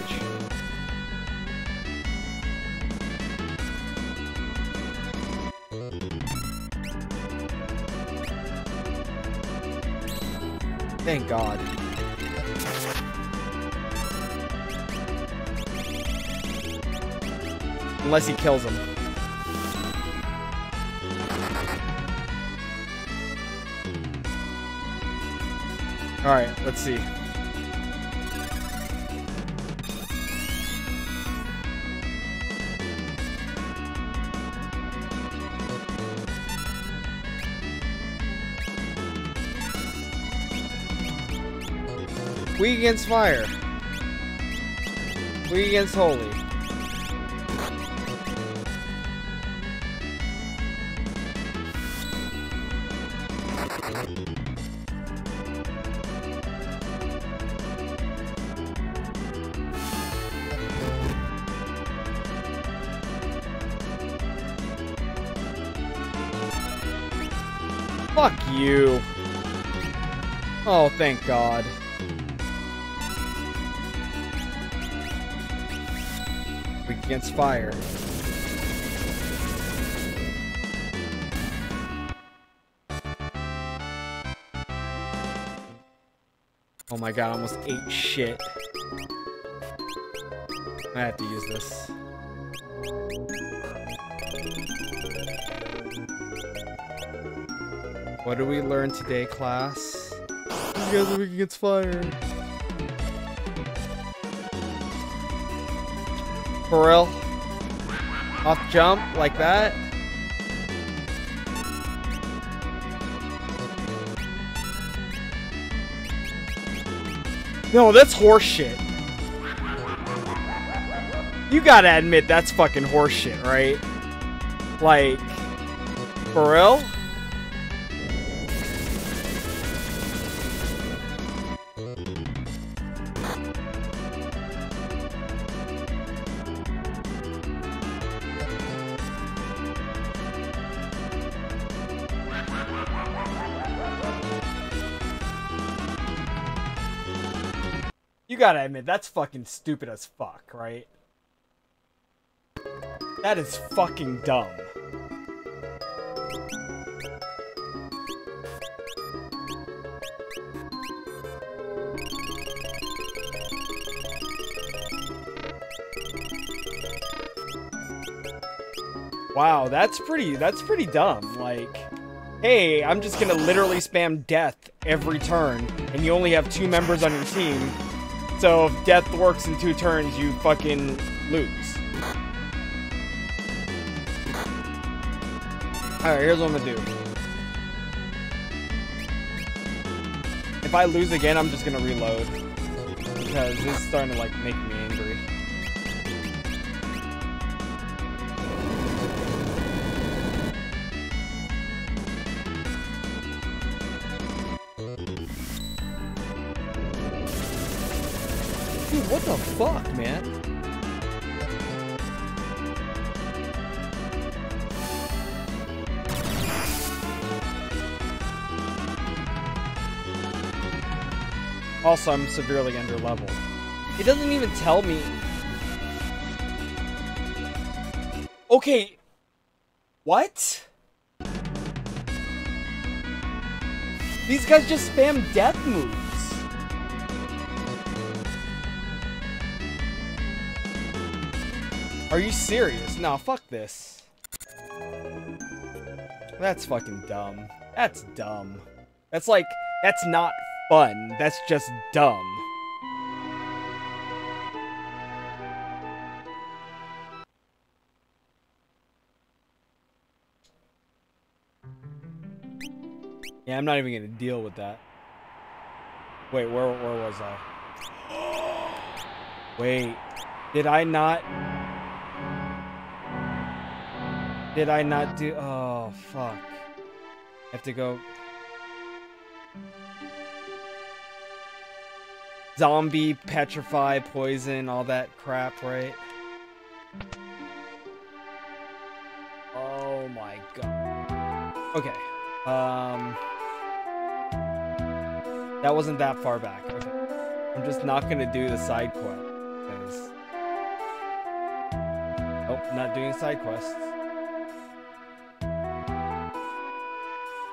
Speaker 1: Thank god. Unless he kills him. Alright, let's see. Weak against fire. Weak against holy. Fuck you. Oh, thank God. Against fire. Oh my god, I almost ate shit. I have to use this. What do we learn today, class? You guys are weak against fire. For real? Off jump like that? No, that's horseshit. You gotta admit that's fucking horseshit, right? Like, for real? Gotta admit, that's fucking stupid as fuck, right? That is fucking dumb. Wow, that's pretty that's pretty dumb. Like, hey, I'm just gonna literally spam death every turn, and you only have two members on your team. So if death works in two turns, you fucking lose. Alright, here's what I'm gonna do. If I lose again, I'm just gonna reload. Because this is starting to like make me fuck, man? Also, I'm severely under level. It doesn't even tell me. Okay. What? These guys just spam death moves. Are you serious? Nah, fuck this. That's fucking dumb. That's dumb. That's like, that's not fun. That's just dumb. Yeah, I'm not even gonna deal with that. Wait, where where was I? Wait, did I not? Did I not do? Oh fuck! I have to go. Zombie, petrify, poison, all that crap, right? Oh my god. Okay. Um. That wasn't that far back. Okay. I'm just not gonna do the side quest. Oh, not doing side quests.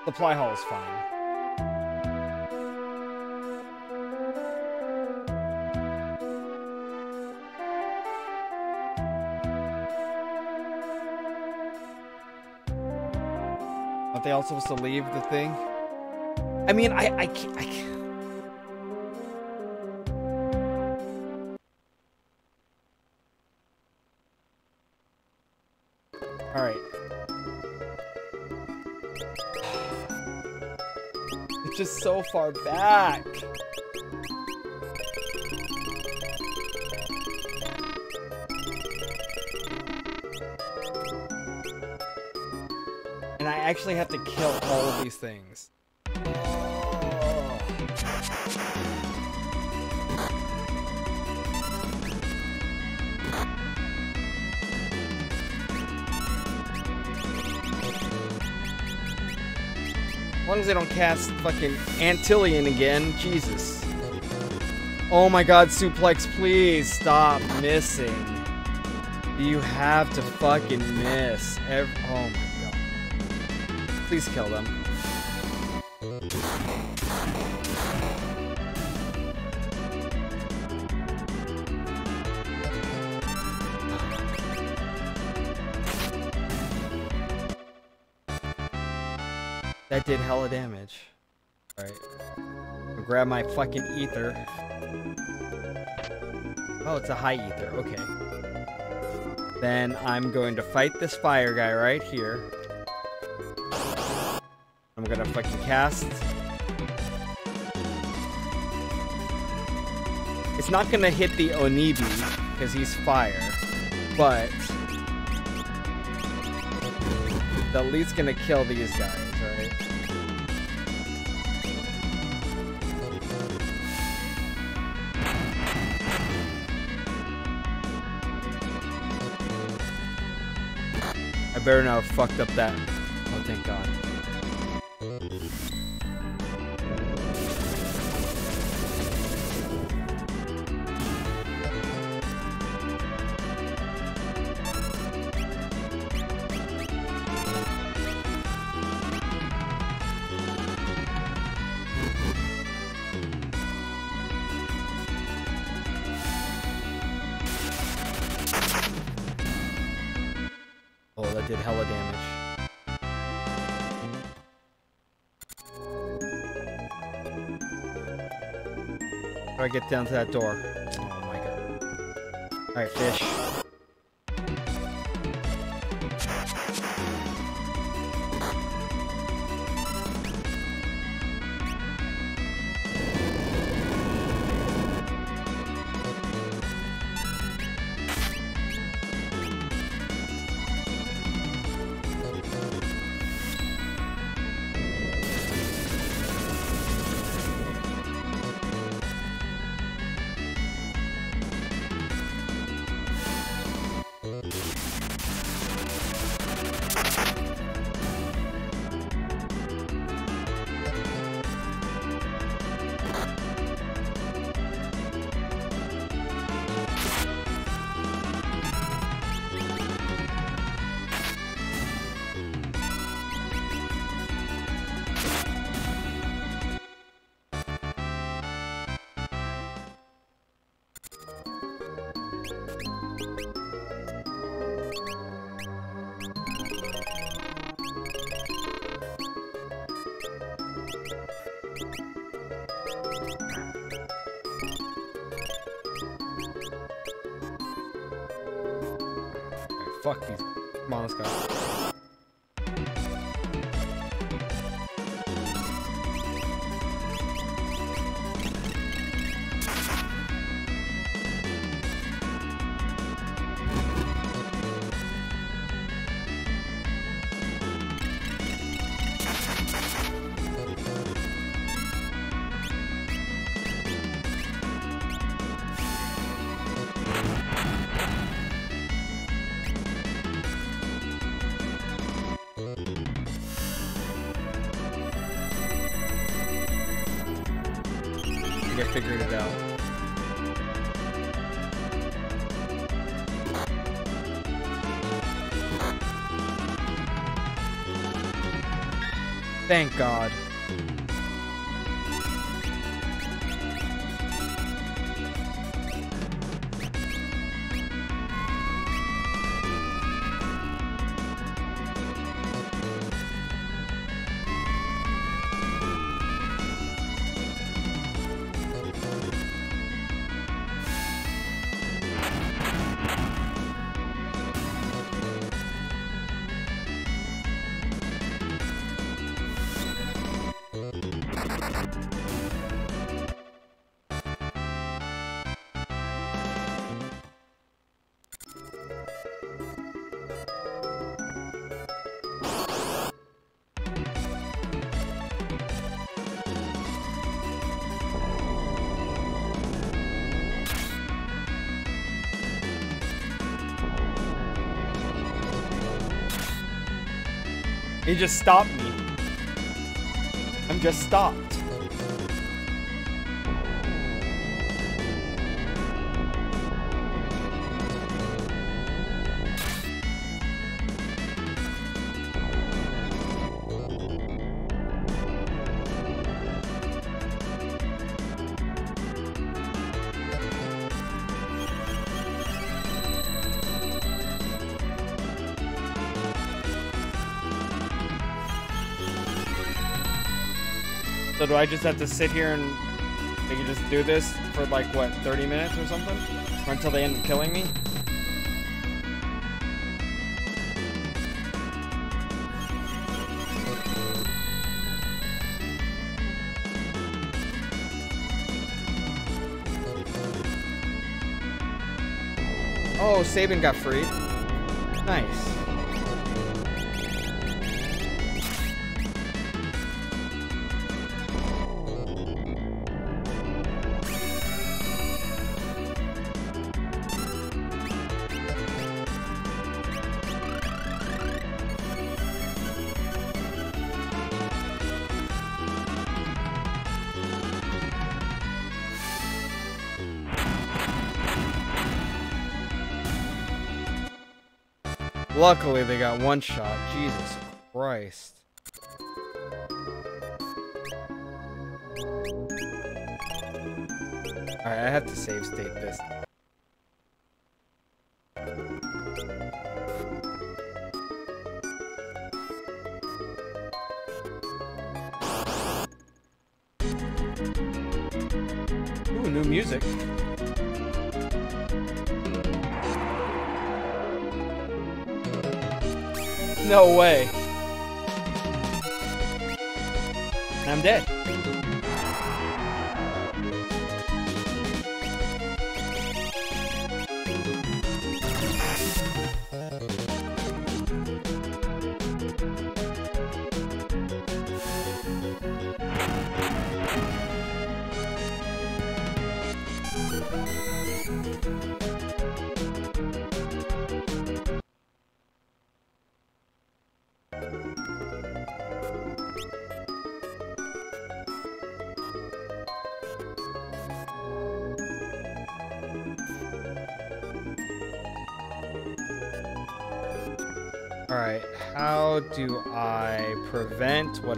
Speaker 1: Supply hall is fine. Aren't they all supposed to leave the thing? I mean, I, I can't, I can't. So far back. And I actually have to kill all of these things. Long as they don't cast fucking Antilion again, Jesus. Oh my god, Suplex, please stop missing. You have to fucking miss. Every oh my god. Please kill them. That did hella damage. Alright. Grab my fucking ether. Oh, it's a high ether. Okay. Then I'm going to fight this fire guy right here. I'm gonna fucking cast. It's not gonna hit the Onibi, because he's fire. But... At least gonna kill these guys, better not have fucked up that. Oh, thank God. Get down to that door? Oh my god. Alright, fish. Fuck these. Thank God. He just stopped me. I'm just stopped. Do I just have to sit here and they can just do this for like what 30 minutes or something? Or until they end up killing me? Oh, Sabin got freed. Nice. Luckily, they got one shot. Jesus Christ. Alright, I have to save state this. No way.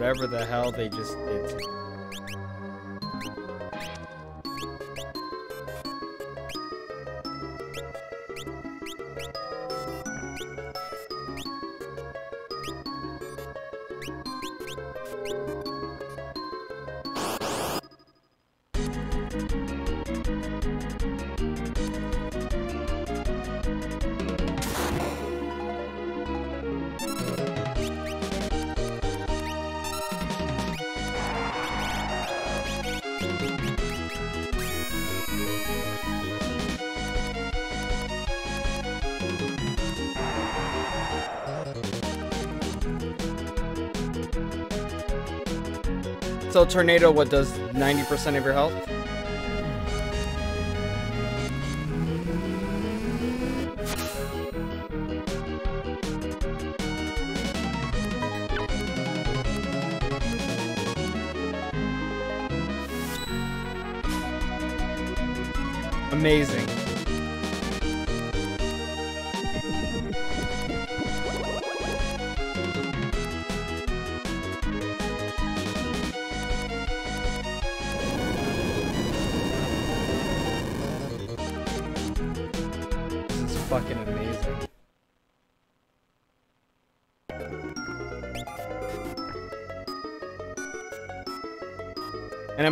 Speaker 1: Whatever the hell they just tornado, what does 90% of your health?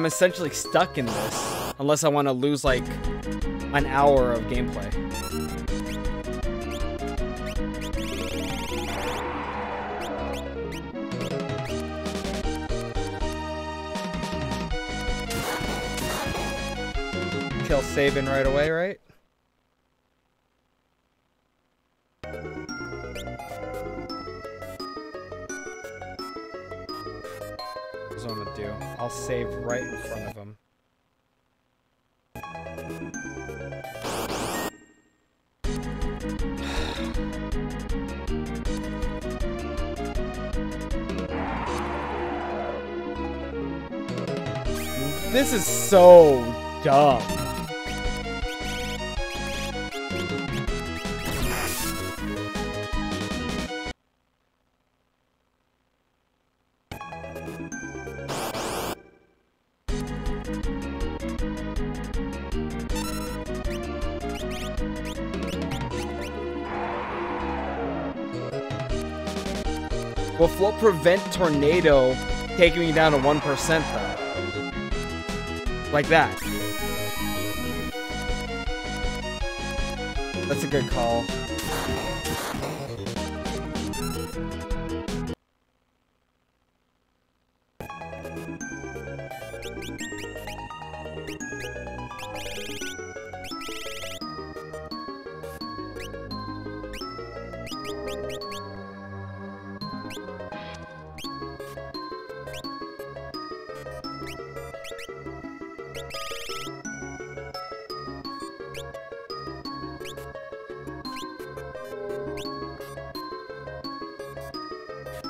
Speaker 1: I'm essentially stuck in this unless I want to lose like an hour of gameplay. Kill Sabin right away, right? This is so dumb. Will float prevent tornado taking me down to 1% though? Like that. That's a good call.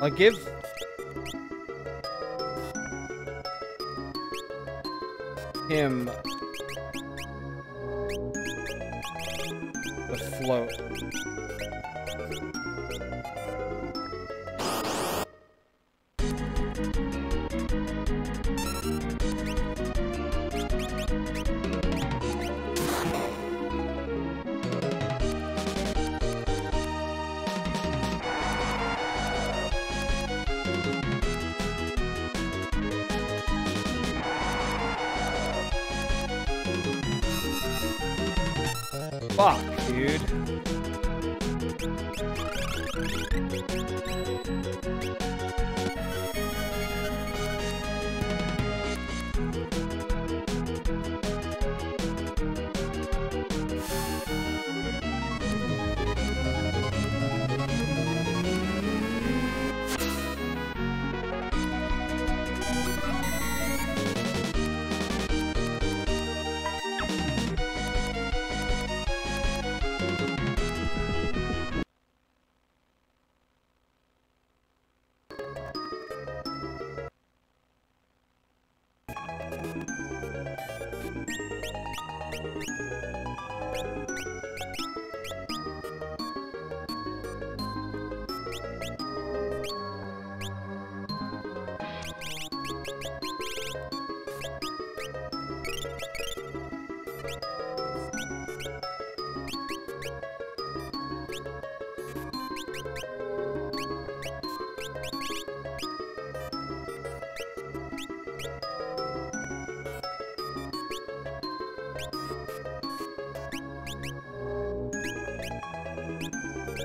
Speaker 1: I'll give him the float.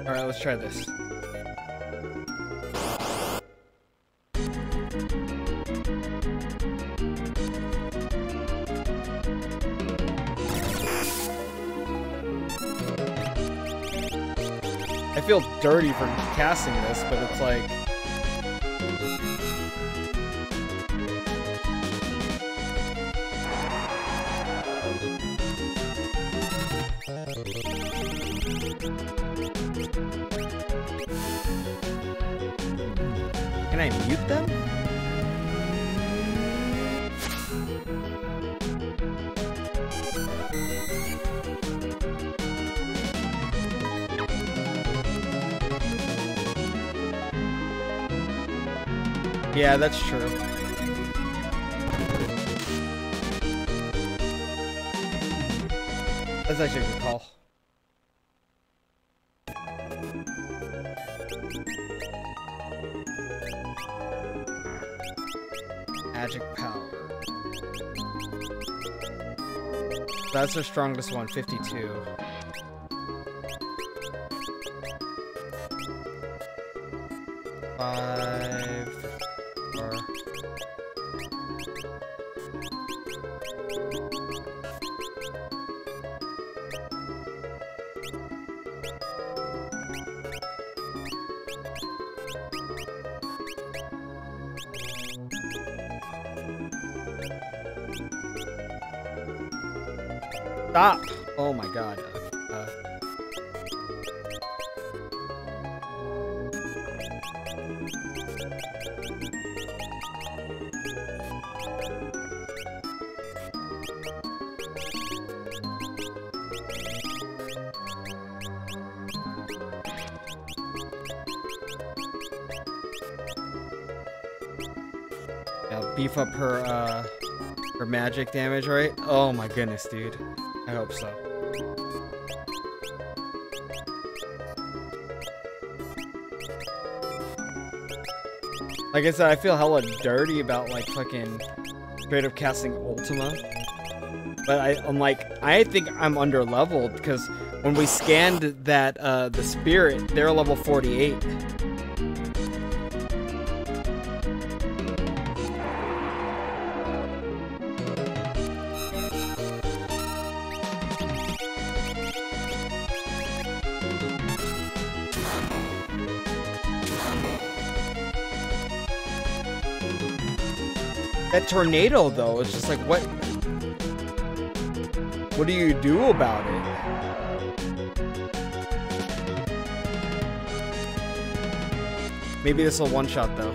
Speaker 1: Alright, let's try this. I feel dirty for casting this, but it's like... Yeah, that's true. That's actually a good call. Magic power. That's our strongest one, 52. Five, magic damage, right? Oh my goodness, dude. I hope so. Like I said, I feel hella dirty about like fucking straight up casting Ultima. But I, I'm like, I think I'm under leveled because when we scanned that uh, the spirit, they're level 48. Tornado though, it's just like what What do you do about it? Maybe this will one shot though.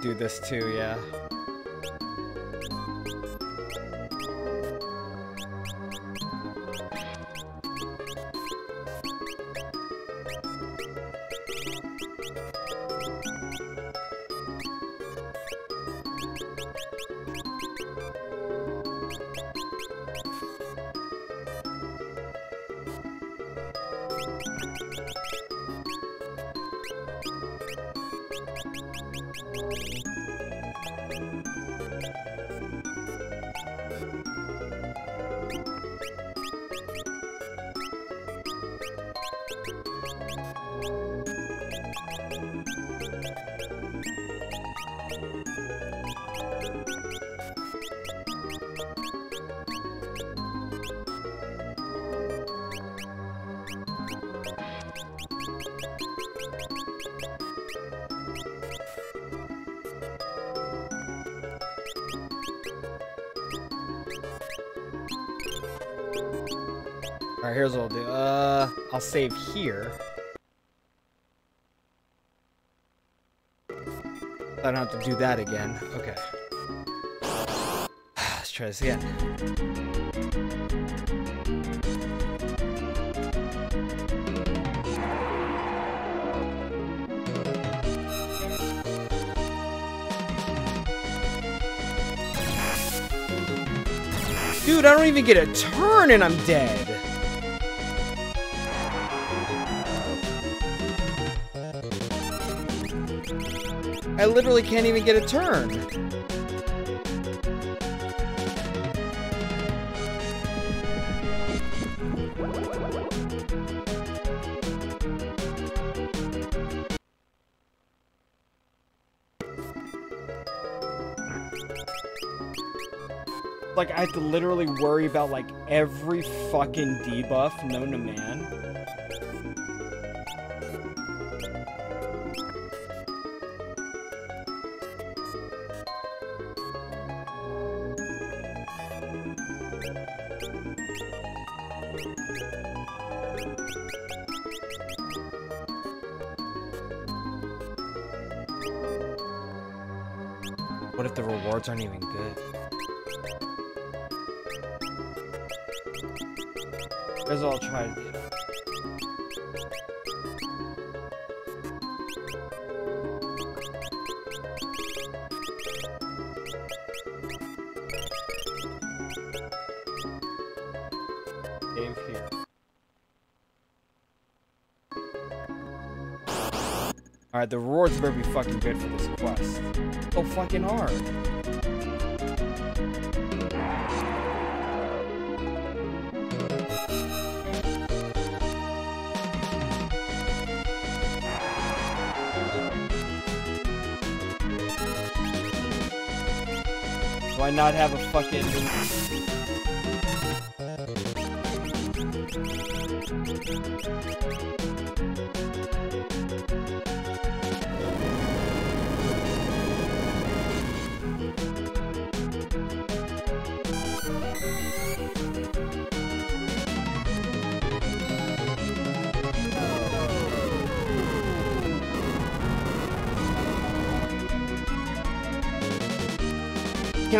Speaker 1: Do this too, yeah. Alright, here's what I'll do. Uh, I'll save here. I don't have to do that again. Okay. Let's try this again. Dude, I don't even get a turn and I'm dead. Literally can't even get a turn. Like, I have to literally worry about, like, every fucking debuff known to man. Fucking good for this quest. Oh, fucking hard. Why not have a fucking...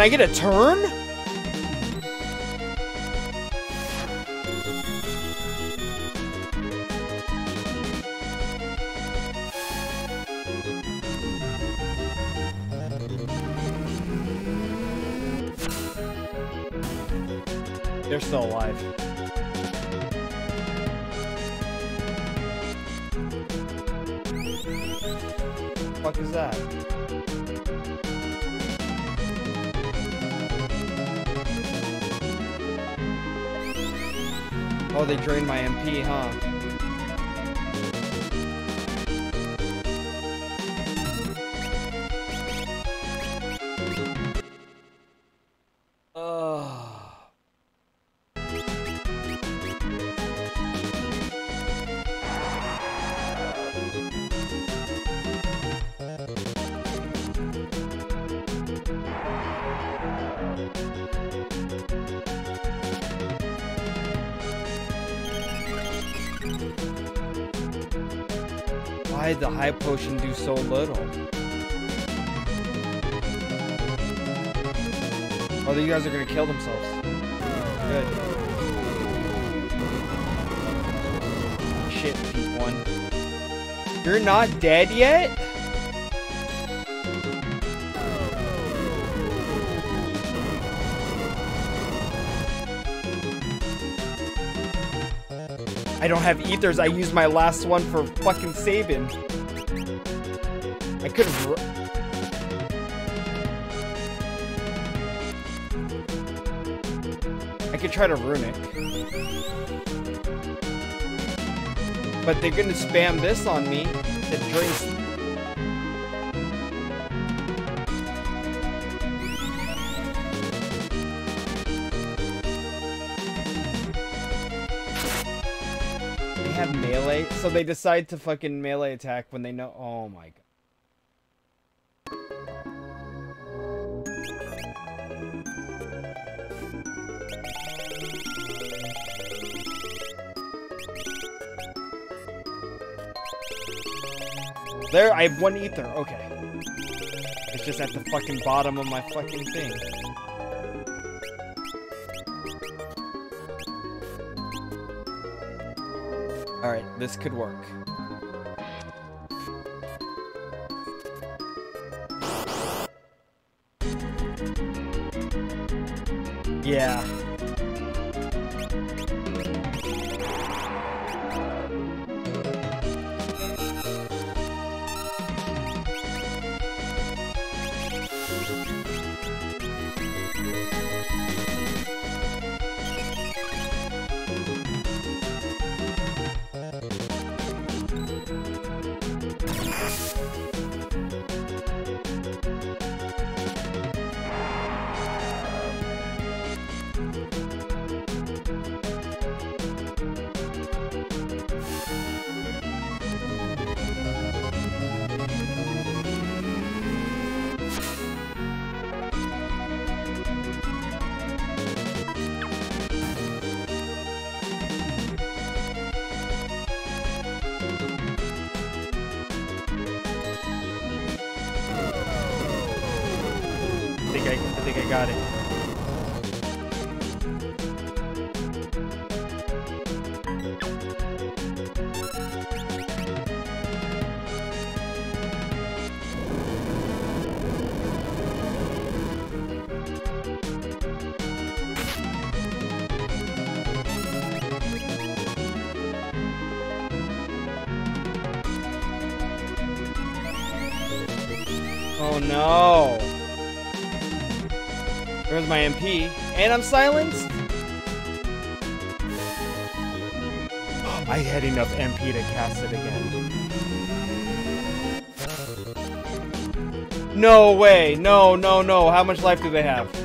Speaker 1: Can I get a turn? They're still alive. fuck is that? Oh, they drained my MP, huh? Kill themselves. Good. Shit, P1. You're not dead yet? I don't have ethers. I used my last one for fucking saving. I could have. Try to runic. But they're gonna spam this on me. It. They have melee, so they decide to fucking melee attack when they know. Oh There, I have one ether. Okay. It's just at the fucking bottom of my fucking thing. Alright, this could work. Got it. And I'm silenced? I had enough MP to cast it again. No way. No, no, no. How much life do they have?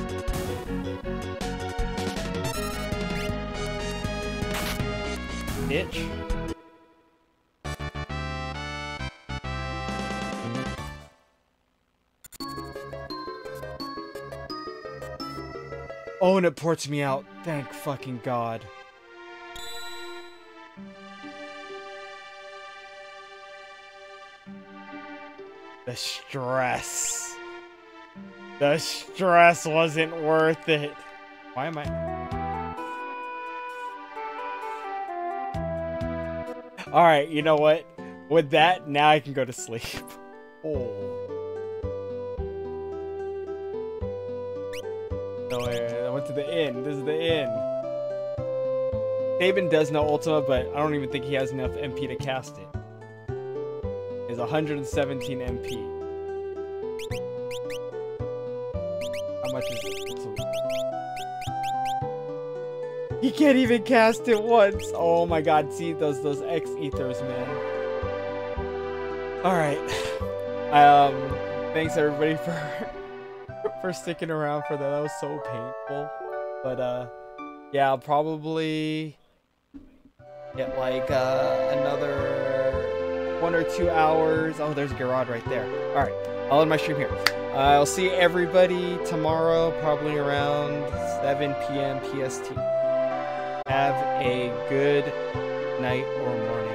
Speaker 1: It ports me out. Thank fucking God. The stress. The stress wasn't worth it. Why am I... Alright, you know what? With that, now I can go to sleep. Oh. No, I went to the inn. This is the inn. Sabin does know Ultima, but I don't even think he has enough MP to cast it. it. Is 117 MP. How much is it? He can't even cast it once. Oh my god, see those those X ethers, man. Alright. Um thanks everybody for for sticking around for that. That was so painful. But uh yeah, I'll probably get like uh another one or two hours. Oh, there's Gerad right there. Alright, I'll end my stream here. I'll see everybody tomorrow, probably around 7 p.m. PST. Have a good night or morning.